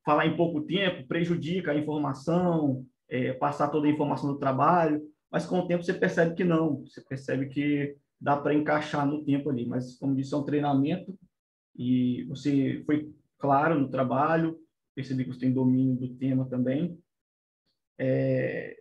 falar em pouco tempo prejudica a informação, é, passar toda a informação do trabalho, mas com o tempo você percebe que não, você percebe que dá para encaixar no tempo ali. Mas, como disse, é um treinamento e você foi claro no trabalho, percebi que você tem domínio do tema também. É,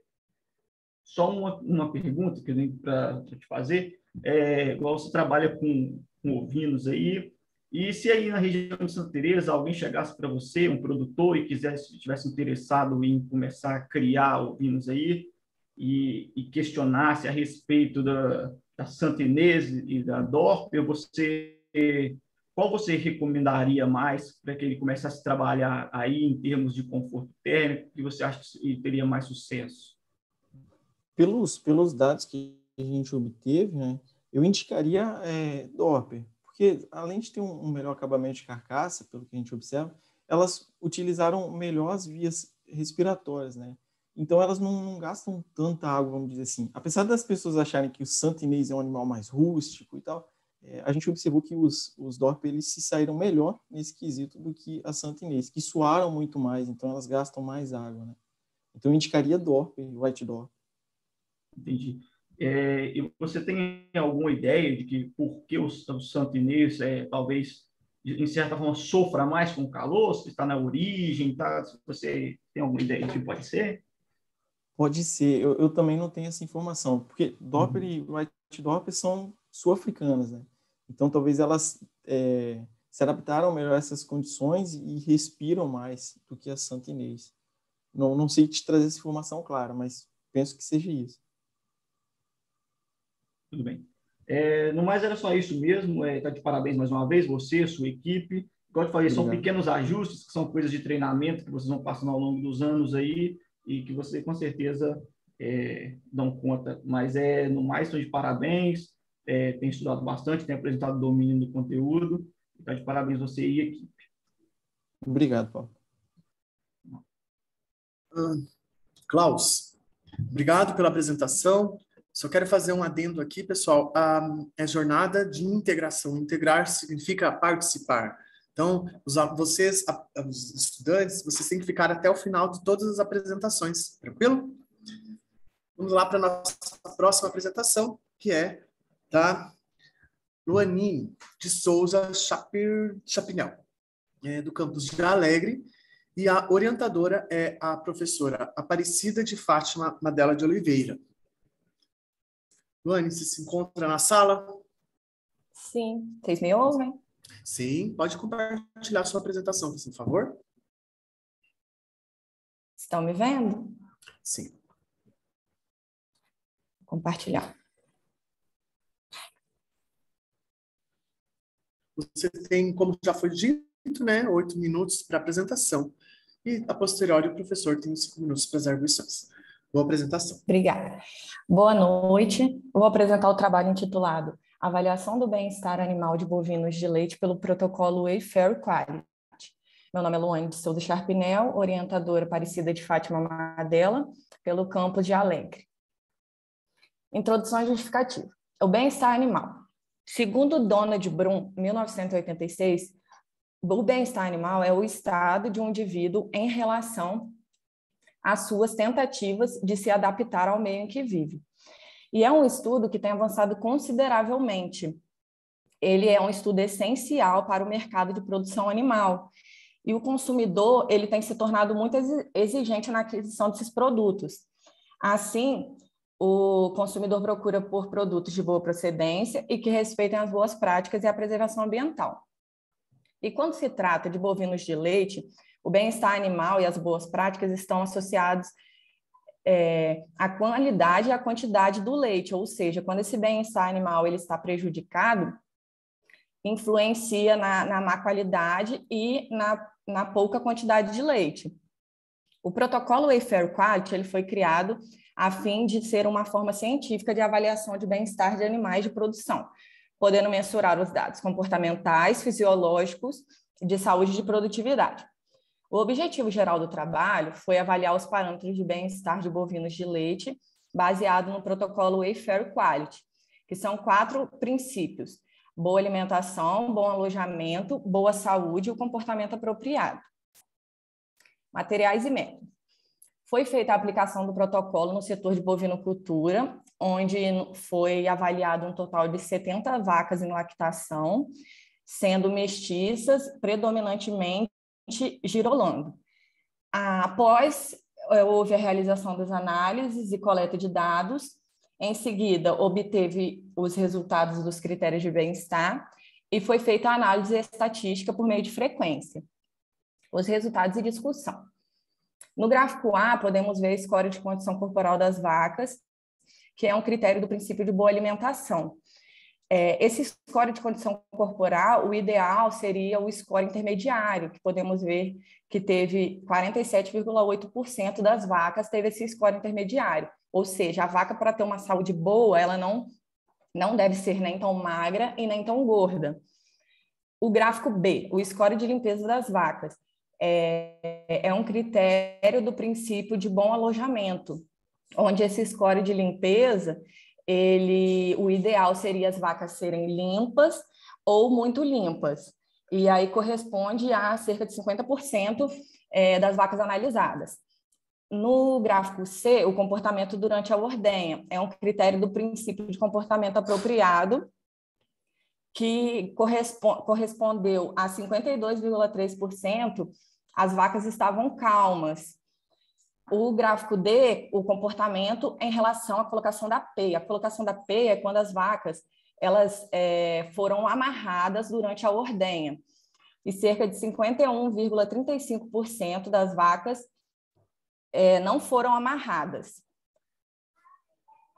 só uma, uma pergunta que eu tenho para te fazer é, igual você trabalha com, com ovinos aí, e se aí na região de Santa Teresa alguém chegasse para você, um produtor, e quisesse, tivesse interessado em começar a criar ovinos aí, e, e questionasse a respeito da, da Santa Inês e da Dorper, você qual você recomendaria mais para que ele começasse a trabalhar aí em termos de conforto térmico, que você acha que teria mais sucesso? Pelos, pelos dados que a gente obteve, né, eu indicaria é, porque além de ter um, um, melhor acabamento de carcaça, pelo que a gente observa, elas utilizaram melhor as vias respiratórias, né? Então elas não, não, gastam tanta água, vamos dizer assim. Apesar das pessoas acharem que o santinês é um animal mais rústico e tal, é, a gente observou que os, os eles se saíram melhor nesse quesito do que as santinês, que suaram muito mais, então elas gastam mais água, né? Então eu indicaria Dorper, White Dorper. Entendi. É, e você tem alguma ideia de que por que o, o Santo Inês é, talvez, em certa forma, sofra mais com o calor? Se está na origem, tá? Se você tem alguma ideia de que pode ser? Pode ser. Eu, eu também não tenho essa informação, porque Doppler uhum. e White Doppler são sul-africanas, né? Então, talvez elas é, se adaptaram melhor a essas condições e respiram mais do que a Santa Inês. Não, não sei te trazer essa informação clara, mas penso que seja isso. Tudo bem. É, no mais, era só isso mesmo. É, tá de parabéns mais uma vez, você, sua equipe. Igual eu falei, são pequenos ajustes, que são coisas de treinamento que vocês vão passando ao longo dos anos aí e que você, com certeza, é, dão conta. Mas, é no mais, estão de parabéns. É, tem estudado bastante, tem apresentado domínio do conteúdo. Então, de parabéns você e a equipe. Obrigado, Paulo. Uh, Klaus, obrigado pela apresentação. Só quero fazer um adendo aqui, pessoal. A, é jornada de integração. Integrar significa participar. Então, os, vocês, os estudantes, vocês têm que ficar até o final de todas as apresentações. Tranquilo? Vamos lá para a nossa próxima apresentação, que é da Luanine de Souza Chapir, Chapinel, é, do campus de Alegre. e a orientadora é a professora Aparecida de Fátima Madela de Oliveira. Luane, você se encontra na sala? Sim. Vocês me ouvem? Sim. Pode compartilhar sua apresentação, por favor? Estão me vendo? Sim. Compartilhar. Você tem, como já foi dito, né, oito minutos para apresentação. E, a posteriori, o professor tem cinco minutos para as arguições. Boa apresentação. Obrigada. Boa noite. Vou apresentar o trabalho intitulado Avaliação do Bem-Estar Animal de Bovinos de Leite pelo protocolo Wayfair Quality. Meu nome é Luane de Souza Charpinel, orientadora Aparecida de Fátima Madela, pelo campus de Alegre. Introdução justificativa. O bem-estar animal. Segundo Donald Brum, 1986, o bem-estar animal é o estado de um indivíduo em relação às suas tentativas de se adaptar ao meio em que vive. E é um estudo que tem avançado consideravelmente. Ele é um estudo essencial para o mercado de produção animal. E o consumidor ele tem se tornado muito exigente na aquisição desses produtos. Assim, o consumidor procura por produtos de boa procedência e que respeitem as boas práticas e a preservação ambiental. E quando se trata de bovinos de leite, o bem-estar animal e as boas práticas estão associados é, à qualidade e à quantidade do leite, ou seja, quando esse bem-estar animal ele está prejudicado, influencia na, na má qualidade e na, na pouca quantidade de leite. O protocolo Wayfair Quality ele foi criado a fim de ser uma forma científica de avaliação de bem-estar de animais de produção, podendo mensurar os dados comportamentais, fisiológicos de saúde e de produtividade. O objetivo geral do trabalho foi avaliar os parâmetros de bem-estar de bovinos de leite, baseado no protocolo Wayfair Quality, que são quatro princípios: boa alimentação, bom alojamento, boa saúde e o comportamento apropriado. Materiais e métodos. Foi feita a aplicação do protocolo no setor de bovinocultura, onde foi avaliado um total de 70 vacas em lactação, sendo mestiças, predominantemente girolando. Após eh, houve a realização das análises e coleta de dados, em seguida obteve os resultados dos critérios de bem-estar e foi feita a análise estatística por meio de frequência, os resultados e discussão. No gráfico A, podemos ver a score de condição corporal das vacas, que é um critério do princípio de boa alimentação. É, esse score de condição corporal, o ideal seria o score intermediário, que podemos ver que teve 47,8% das vacas teve esse score intermediário. Ou seja, a vaca, para ter uma saúde boa, ela não, não deve ser nem tão magra e nem tão gorda. O gráfico B, o score de limpeza das vacas é, é um critério do princípio de bom alojamento, onde esse score de limpeza, ele, o ideal seria as vacas serem limpas ou muito limpas. E aí corresponde a cerca de 50% é, das vacas analisadas. No gráfico C, o comportamento durante a ordenha é um critério do princípio de comportamento apropriado, que correspondeu a 52,3% as vacas estavam calmas. O gráfico D, o comportamento em relação à colocação da peia. A colocação da peia é quando as vacas elas é, foram amarradas durante a ordenha. E cerca de 51,35% das vacas é, não foram amarradas.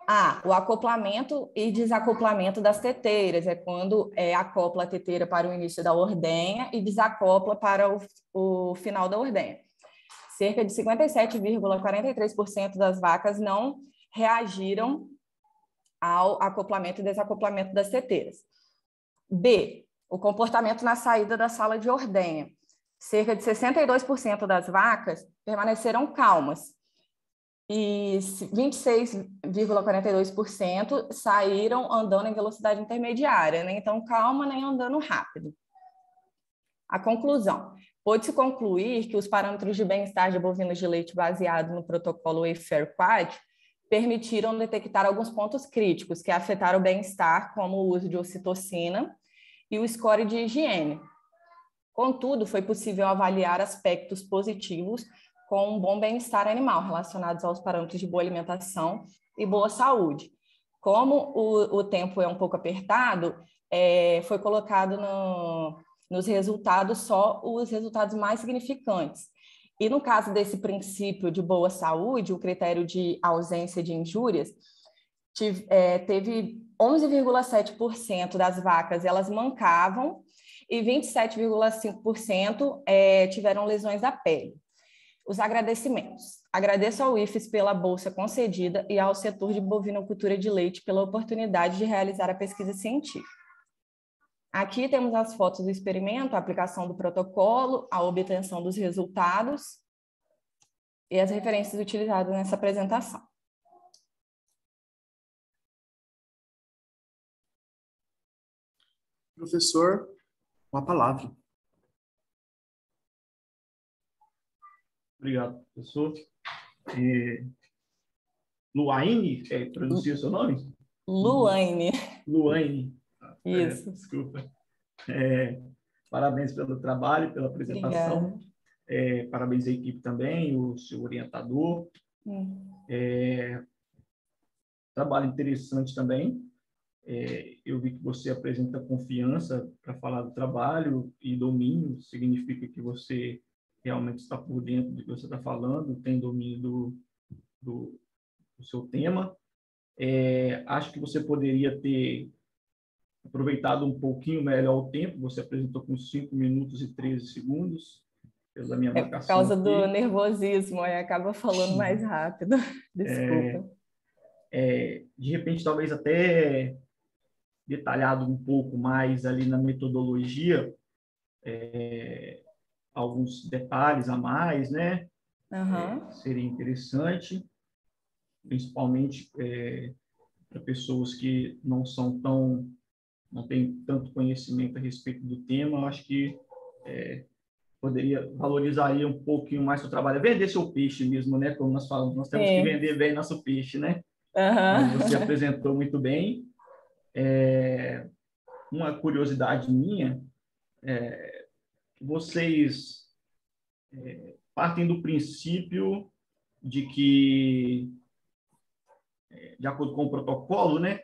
Ah, o acoplamento e desacoplamento das teteiras, é quando é, acopla a teteira para o início da ordenha e desacopla para o, o final da ordenha. Cerca de 57,43% das vacas não reagiram ao acoplamento e desacoplamento das teteiras. B, o comportamento na saída da sala de ordenha. Cerca de 62% das vacas permaneceram calmas, e 26,42% saíram andando em velocidade intermediária, nem tão calma, nem andando rápido. A conclusão. Pôde-se concluir que os parâmetros de bem-estar de bovinos de leite baseado no protocolo Wayfair Quad permitiram detectar alguns pontos críticos que afetaram o bem-estar, como o uso de ocitocina e o score de higiene. Contudo, foi possível avaliar aspectos positivos com um bom bem-estar animal relacionados aos parâmetros de boa alimentação e boa saúde. Como o, o tempo é um pouco apertado, é, foi colocado no, nos resultados só os resultados mais significantes. E no caso desse princípio de boa saúde, o critério de ausência de injúrias, tive, é, teve 11,7% das vacas elas mancavam e 27,5% é, tiveram lesões da pele. Os agradecimentos. Agradeço ao IFES pela bolsa concedida e ao setor de bovinocultura de leite pela oportunidade de realizar a pesquisa científica. Aqui temos as fotos do experimento, a aplicação do protocolo, a obtenção dos resultados e as referências utilizadas nessa apresentação. Professor, uma palavra. Obrigado, professor. É, Luaine, é, pronuncia seu nome? Luaine. Luaine. Isso. É, desculpa. É, parabéns pelo trabalho, pela apresentação. É, parabéns à equipe também, o seu orientador. É, trabalho interessante também. É, eu vi que você apresenta confiança para falar do trabalho e domínio, significa que você realmente está por dentro do que você está falando, tem domínio do, do, do seu tema. É, acho que você poderia ter aproveitado um pouquinho melhor o tempo, você apresentou com 5 minutos e 13 segundos, pela minha é por causa aqui. do nervosismo, aí acaba falando mais rápido. Desculpa. É, é, de repente, talvez até detalhado um pouco mais ali na metodologia, é, alguns detalhes a mais, né? Uhum. É, seria interessante, principalmente é, para pessoas que não são tão, não têm tanto conhecimento a respeito do tema. Acho que é, poderia valorizaria um pouquinho mais o trabalho, é vender seu peixe mesmo, né? Como nós falamos, nós temos que vender bem nosso peixe, né? Uhum. Você apresentou muito bem. É, uma curiosidade minha é, vocês é, partem do princípio de que, é, de acordo com o protocolo, né?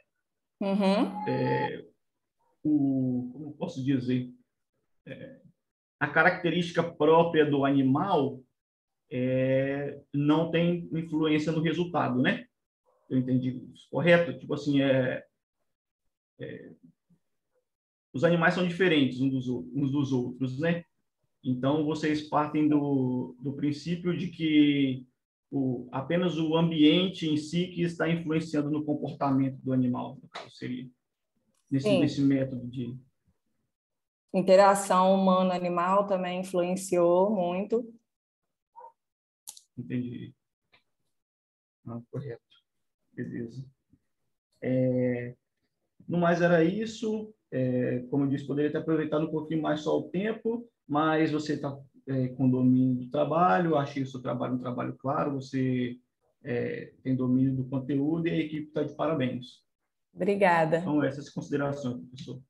Uhum. É, o, como posso dizer? É, a característica própria do animal é, não tem influência no resultado, né? Eu entendi isso correto? Tipo assim, é, é os animais são diferentes uns dos, uns dos outros, né? Então, vocês partem do, do princípio de que o, apenas o ambiente em si que está influenciando no comportamento do animal, no caso, seria nesse, nesse método de... Interação humano-animal também influenciou muito. Entendi. Ah, correto. Beleza. É, no mais era isso. É, como eu disse, poderia ter aproveitado um pouquinho mais só o tempo, mas você está é, com domínio do trabalho, achei o seu trabalho um trabalho claro, você é, tem domínio do conteúdo e a equipe está de parabéns. Obrigada. Então, essas considerações, professor.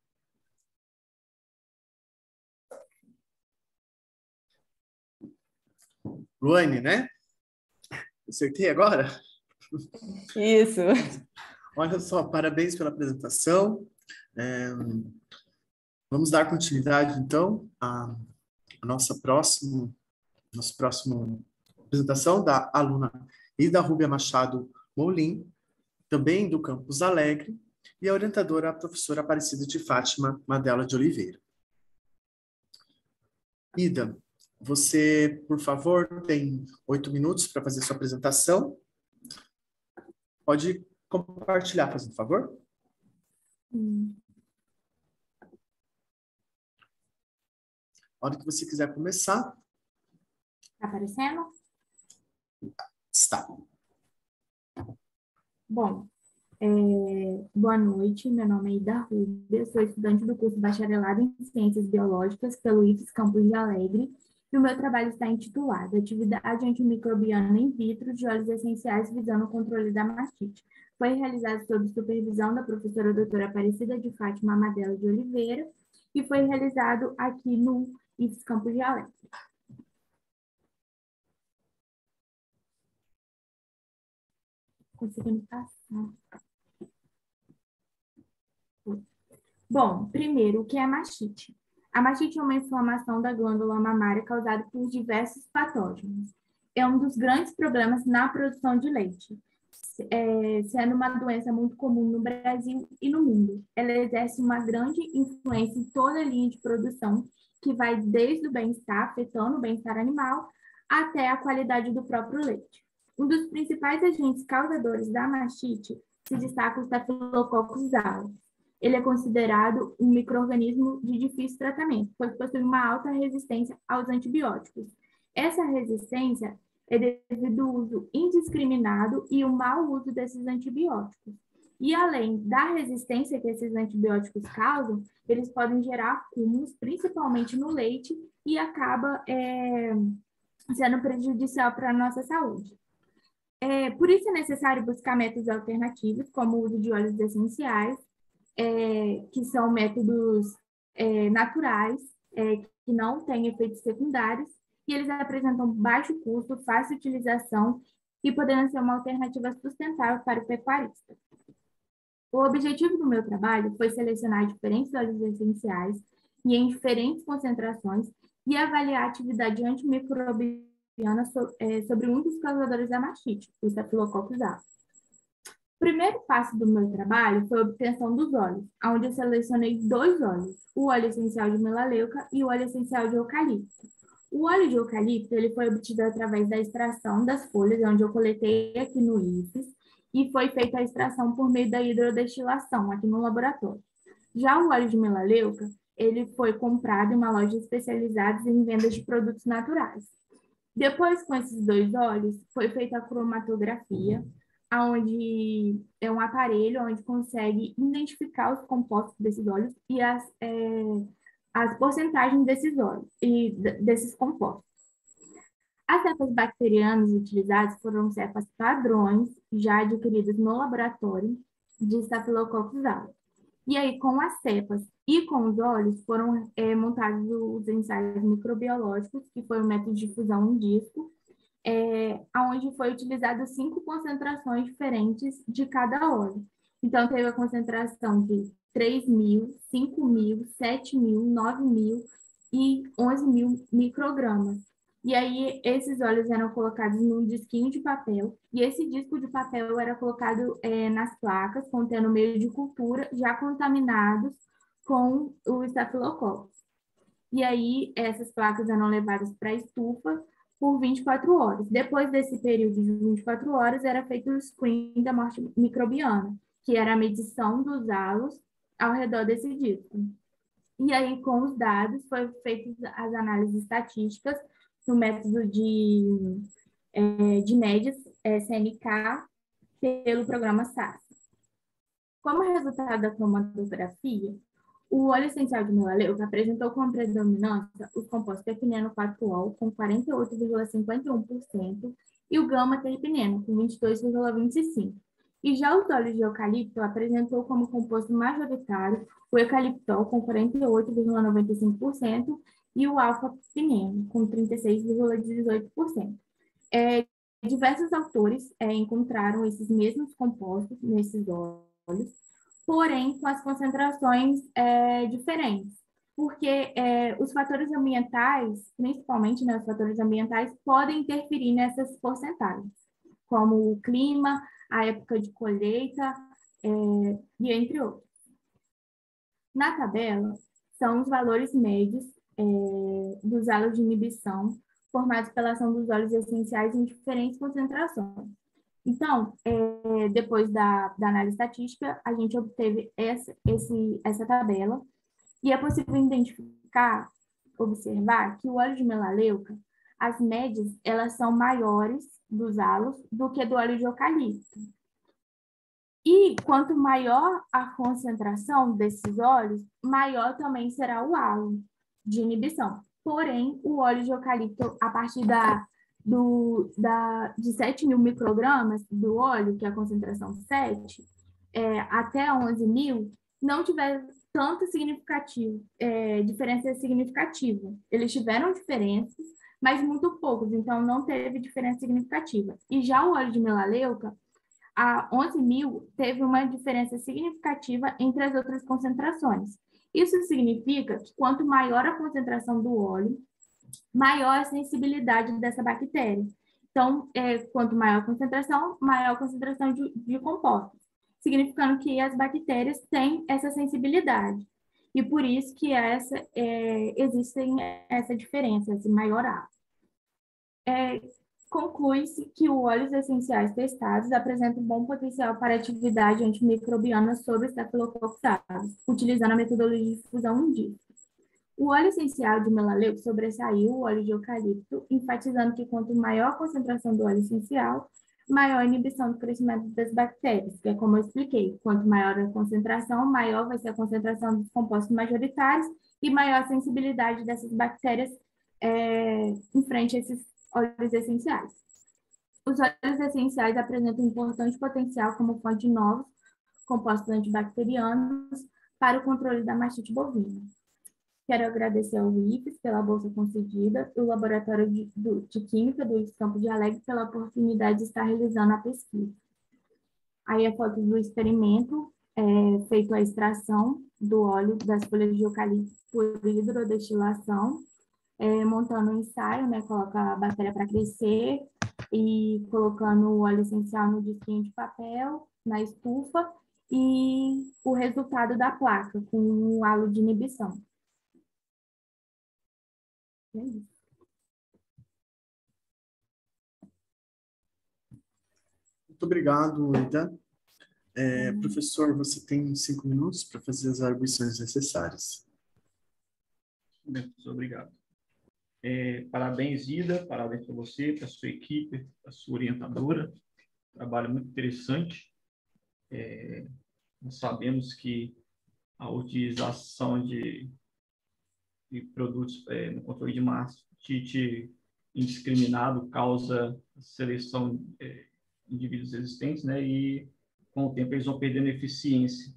Luane, né? Acertei agora? Isso. Olha só, parabéns pela apresentação. É, vamos dar continuidade, então, à, à nossa próxima, nossa próxima apresentação da aluna Ida Rúbia Machado Molim, também do Campus Alegre, e a orientadora, a professora Aparecida de Fátima Madela de Oliveira. Ida, você, por favor, tem oito minutos para fazer sua apresentação. Pode compartilhar, fazendo favor? Hum. A hora que você quiser começar. Está aparecendo? Está. Bom, é, boa noite. Meu nome é Ida Rubia, sou estudante do curso Bacharelado em Ciências Biológicas pelo IFES Campus de Alegre e o meu trabalho está intitulado Atividade antimicrobiana in vitro de óleos essenciais visando o controle da mastite. Foi realizado sob supervisão da professora doutora Aparecida de Fátima Amadela de Oliveira e foi realizado aqui no esses campos dialéticos. Conseguindo passar. Bom, primeiro, o que é mastite? A mastite é uma inflamação da glândula mamária causada por diversos patógenos. É um dos grandes problemas na produção de leite, é, sendo uma doença muito comum no Brasil e no mundo. Ela exerce uma grande influência em toda a linha de produção, que vai desde o bem-estar, afetando o bem-estar animal, até a qualidade do próprio leite. Um dos principais agentes causadores da mastite se destaca o Staphylococcus aureus. Ele é considerado um microorganismo de difícil tratamento, pois possui uma alta resistência aos antibióticos. Essa resistência é devido ao uso indiscriminado e o mau uso desses antibióticos. E além da resistência que esses antibióticos causam, eles podem gerar acúmulos, principalmente no leite, e acaba é, sendo prejudicial para a nossa saúde. É, por isso é necessário buscar métodos alternativos, como o uso de óleos essenciais, é, que são métodos é, naturais, é, que não têm efeitos secundários, e eles apresentam baixo custo, fácil utilização e podendo ser uma alternativa sustentável para o pecuarista. O objetivo do meu trabalho foi selecionar diferentes óleos essenciais e em diferentes concentrações e avaliar a atividade antimicrobiana é, sobre um dos causadores da mastite, o Staphylococcus aureus. O primeiro passo do meu trabalho foi a obtenção dos óleos, onde eu selecionei dois óleos, o óleo essencial de melaleuca e o óleo essencial de eucalipto. O óleo de eucalipto ele foi obtido através da extração das folhas, onde eu coletei aqui no IFES, e foi feita a extração por meio da hidrodestilação aqui no laboratório. Já o óleo de melaleuca, ele foi comprado em uma loja especializada em vendas de produtos naturais. Depois, com esses dois óleos, foi feita a cromatografia, onde é um aparelho onde consegue identificar os compostos desses óleos e as, é, as porcentagens desses óleos e desses compostos. As cepas bacterianas utilizadas foram cepas padrões, já adquiridas no laboratório de Staphylococcus aureus. E aí, com as cepas e com os óleos, foram é, montados os ensaios microbiológicos, que foi o método de fusão em disco, é, onde foi utilizado cinco concentrações diferentes de cada óleo. Então, teve a concentração de 3 mil, 5 mil, 7 mil, 9 mil e 11 mil microgramas. E aí, esses óleos eram colocados num disquinho de papel, e esse disco de papel era colocado é, nas placas, contendo meio de cultura, já contaminados com o estafilococcus. E aí, essas placas eram levadas para a estufa por 24 horas. Depois desse período de 24 horas, era feito o screen da morte microbiana, que era a medição dos halos ao redor desse disco. E aí, com os dados, foram feitas as análises estatísticas no método de, é, de médias é, CNK pelo programa SAS. Como resultado da cromatografia, o óleo essencial de melaleuca apresentou como predominância os compostos terpineno 4-ol, com 48,51%, e o gama-terpineno, com 22,25%. E já os óleos de eucalipto apresentou como composto majoritário o eucaliptol, com 48,95%, e o alfa-pineno, com 36,18%. É, diversos autores é, encontraram esses mesmos compostos nesses óleos, porém com as concentrações é, diferentes, porque é, os fatores ambientais, principalmente né, os fatores ambientais, podem interferir nessas porcentagens, como o clima, a época de colheita é, e entre outros. Na tabela, são os valores médios é, dos halos de inibição formados pela ação dos óleos essenciais em diferentes concentrações. Então, é, depois da, da, análise estatística, a gente obteve essa, esse, essa tabela e é possível identificar, observar que o óleo de melaleuca, as médias, elas são maiores dos halos do que do óleo de eucalipto. E quanto maior a concentração desses óleos, maior também será o halo de inibição. Porém, o óleo de eucalipto, a partir da do, da, de 7 mil microgramas do óleo, que é a concentração 7, é, até 11 mil, não tiver tanto significativo, é, diferença significativa. Eles tiveram diferenças, mas muito poucos, então não teve diferença significativa. E já o óleo de melaleuca, a 11 mil, teve uma diferença significativa entre as outras concentrações. Isso significa que quanto maior a concentração do óleo, maior a sensibilidade dessa bactéria. Então, é, quanto maior a concentração, maior a concentração de, de compostos, significando que as bactérias têm essa sensibilidade. E por isso que essa, é, existem essa diferença, esse maior A. É, Conclui-se que os óleos essenciais testados apresentam bom potencial para atividade antimicrobiana sobre estafilococcus utilizando a metodologia de fusão indígena. O óleo essencial de melaleuco sobressaiu o óleo de eucalipto, enfatizando que quanto maior a concentração do óleo essencial, maior a inibição do crescimento das bactérias, que é como eu expliquei, quanto maior a concentração, maior vai ser a concentração dos compostos majoritários e maior a sensibilidade dessas bactérias é, em frente a esses óleos essenciais. Os óleos essenciais apresentam importante potencial como fonte de novos compostos antibacterianos para o controle da mastite bovina. Quero agradecer ao IFES pela bolsa concedida e o Laboratório de, de Química do Campo de Alegre pela oportunidade de estar realizando a pesquisa. Aí a foto do experimento, é, feito a extração do óleo das folhas de eucalipto por hidrodestilação, é, montando um ensaio, né, coloca a bactéria para crescer e colocando o óleo essencial no disquinho de papel, na estufa, e o resultado da placa, com um halo de inibição. É isso. Muito obrigado, Ida. É, professor, você tem cinco minutos para fazer as arguições necessárias. Muito obrigado. É, parabéns, Ida, parabéns para você, para a sua equipe, para a sua orientadora. Trabalho muito interessante. É, nós sabemos que a utilização de de produtos é, no controle de mastite indiscriminado causa seleção é, de indivíduos existentes, né? E com o tempo eles vão perdendo eficiência.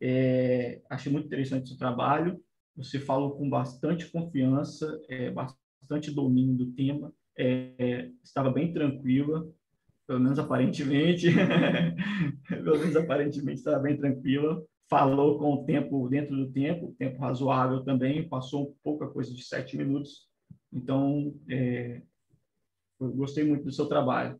É, achei muito interessante o trabalho. Você falou com bastante confiança, é, bastante domínio do tema. É, estava bem tranquila, pelo menos aparentemente. pelo menos aparentemente estava bem tranquila falou com o tempo dentro do tempo, tempo razoável também, passou pouca coisa de sete minutos. Então, é, gostei muito do seu trabalho.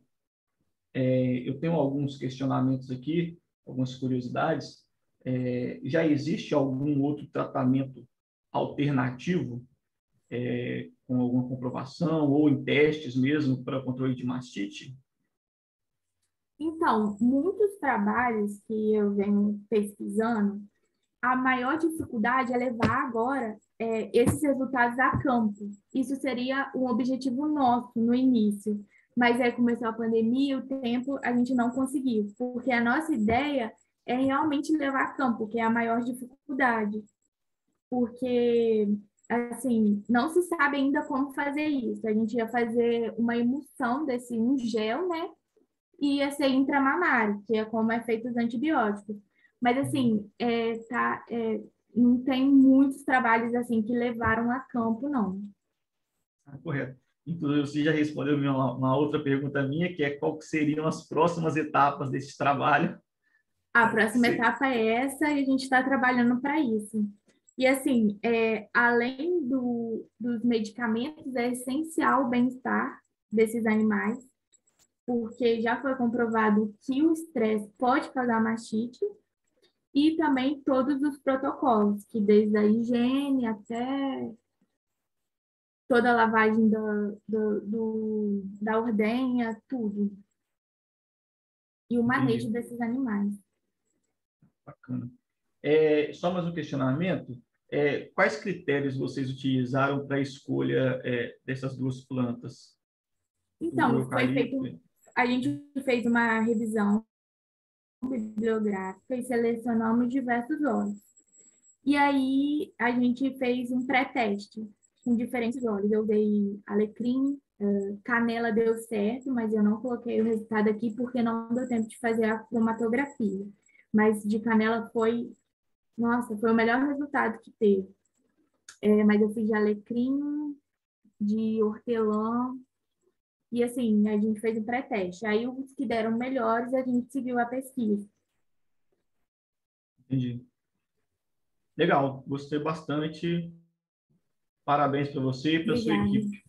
É, eu tenho alguns questionamentos aqui, algumas curiosidades. É, já existe algum outro tratamento alternativo é, com alguma comprovação ou em testes mesmo para controle de mastite? Então, muitos trabalhos que eu venho pesquisando, a maior dificuldade é levar agora é, esses resultados a campo. Isso seria um objetivo nosso no início, mas aí começou a pandemia, o tempo a gente não conseguiu, porque a nossa ideia é realmente levar a campo, que é a maior dificuldade, porque assim não se sabe ainda como fazer isso. A gente ia fazer uma emulsão desse um gel, né? e ia ser intramamário, que é como é feito os antibióticos. Mas, assim, é, tá, é, não tem muitos trabalhos, assim, que levaram a campo, não. Ah, correto. Inclusive, você já respondeu uma, uma, outra pergunta minha, que é qual que seriam as próximas etapas desse trabalho? A próxima Sim. etapa é essa e a gente está trabalhando para isso. E, assim, é, além do, dos medicamentos, é essencial o bem-estar desses animais porque já foi comprovado que o estresse pode causar mastite, e também todos os protocolos, que desde a higiene até toda a lavagem do, do, do, da ordenha, tudo. E o manejo Entendi. desses animais. Bacana. É, só mais um questionamento. É, quais critérios vocês utilizaram para a escolha é, dessas duas plantas? Então, foi feito a gente fez uma revisão bibliográfica e selecionamos diversos óleos. E aí a gente fez um pré-teste com diferentes óleos. Eu dei alecrim, canela deu certo, mas eu não coloquei o resultado aqui porque não deu tempo de fazer a cromatografia. Mas de canela foi Nossa, foi o melhor resultado que teve. É, mas eu fiz de alecrim, de hortelã, e assim, a gente fez um pré-teste. Aí os que deram melhores, a gente seguiu a pesquisa. Entendi. Legal, gostei bastante. Parabéns para você e para sua equipe.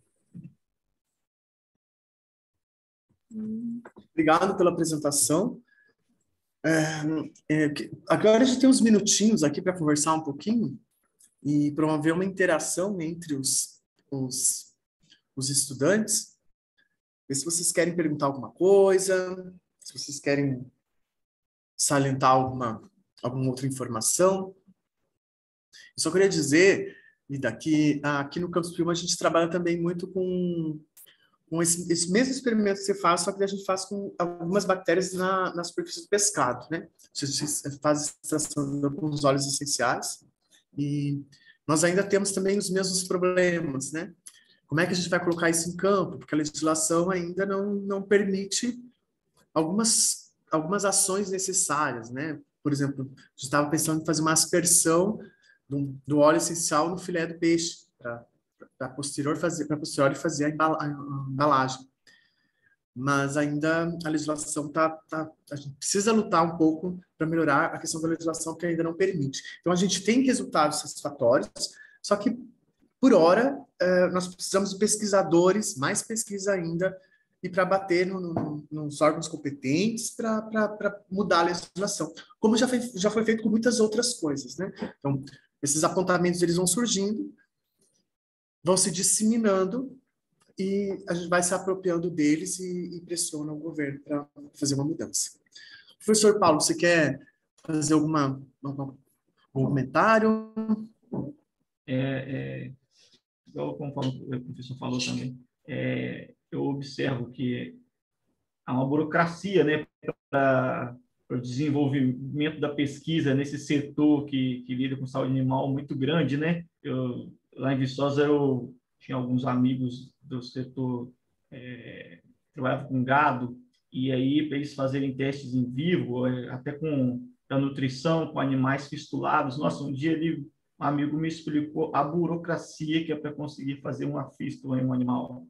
Obrigado pela apresentação. É, é, agora a gente tem uns minutinhos aqui para conversar um pouquinho e promover uma interação entre os, os, os estudantes. Ver se vocês querem perguntar alguma coisa, se vocês querem salientar alguma, alguma outra informação. Eu só queria dizer, Lida, que aqui no Campus Prima a gente trabalha também muito com esse, esse, mesmo experimento que você faz, só que a gente faz com algumas bactérias na, na superfície do pescado, né? Gente faz extração com os óleos essenciais e nós ainda temos também os mesmos problemas, né? Como é que a gente vai colocar isso em campo? Porque a legislação ainda não, não permite algumas, algumas ações necessárias, né? Por exemplo, a gente estava pensando em fazer uma aspersão do, do óleo essencial no filé do peixe, para para posterior fazer para posterior fazer a, embalagem mas ainda a legislação tá, tá a gente precisa lutar um pouco para melhorar a questão da legislação que ainda não permite então a gente tem resultados satisfatórios só que por hora eh, nós precisamos de pesquisadores mais pesquisa ainda e para bater no, no, nos órgãos competentes para mudar a legislação, como já foi, já foi feito com muitas outras coisas, né? Então, esses apontamentos eles vão surgindo, vão se disseminando e a gente vai se apropriando deles e, e pressiona o governo para fazer uma mudança. Professor Paulo, você quer fazer alguma, algum comentário? É, é, como o professor falou também, é, eu observo que há uma burocracia né, para o desenvolvimento da pesquisa nesse setor que, que lida com saúde animal muito grande, né? Eu, lá em Viçosa eu tinha alguns amigos do setor é, trabalhava com gado e aí para eles fazerem testes em vivo, é, até com a nutrição com animais fistulados. Nossa, um dia ele, um amigo me explicou a burocracia que é para conseguir fazer uma fístula em um animal.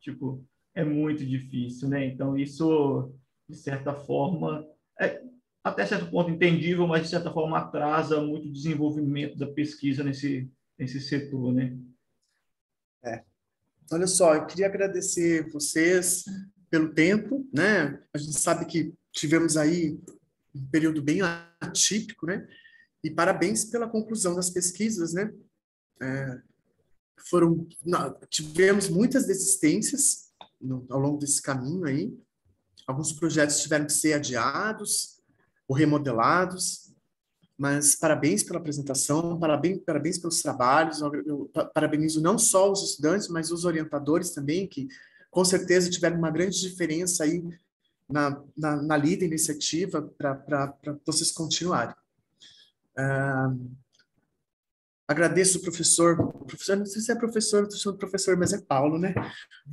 Tipo, é muito difícil, né? Então isso de certa forma é até certo ponto entendível, mas de certa forma atrasa muito o desenvolvimento da pesquisa nesse nesse setor, né? É. Olha só, eu queria agradecer vocês pelo tempo, né? A gente sabe que tivemos aí um período bem atípico, né? E parabéns pela conclusão das pesquisas, né? É, foram não, tivemos muitas desistências no, ao longo desse caminho aí. Alguns projetos tiveram que ser adiados ou remodelados, mas parabéns pela apresentação, parabéns, parabéns pelos trabalhos. Eu parabenizo não só os estudantes, mas os orientadores também, que com certeza tiveram uma grande diferença aí na, na, na lida iniciativa para vocês continuarem. Uh, agradeço o professor, professor, não sei se é professor, estou chamando professor, mas é Paulo, né?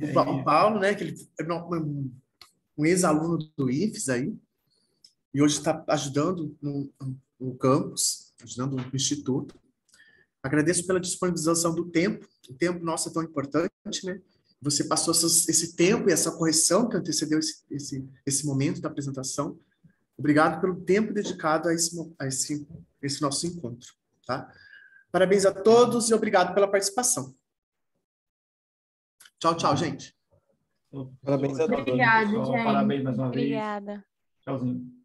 O, o Paulo, né, que ele é um, um ex-aluno do IFES aí, e hoje está ajudando no, no campus, ajudando o Instituto. Agradeço pela disponibilização do tempo, o tempo nosso é tão importante, né? Você passou esse tempo e essa correção que antecedeu esse, esse, esse momento da apresentação. Obrigado pelo tempo dedicado a esse, a esse, esse nosso encontro, tá? Parabéns a todos e obrigado pela participação. Tchau, tchau, gente. Parabéns a todos. Obrigada, gente. Parabéns mais uma vez. Obrigada. Tchauzinho.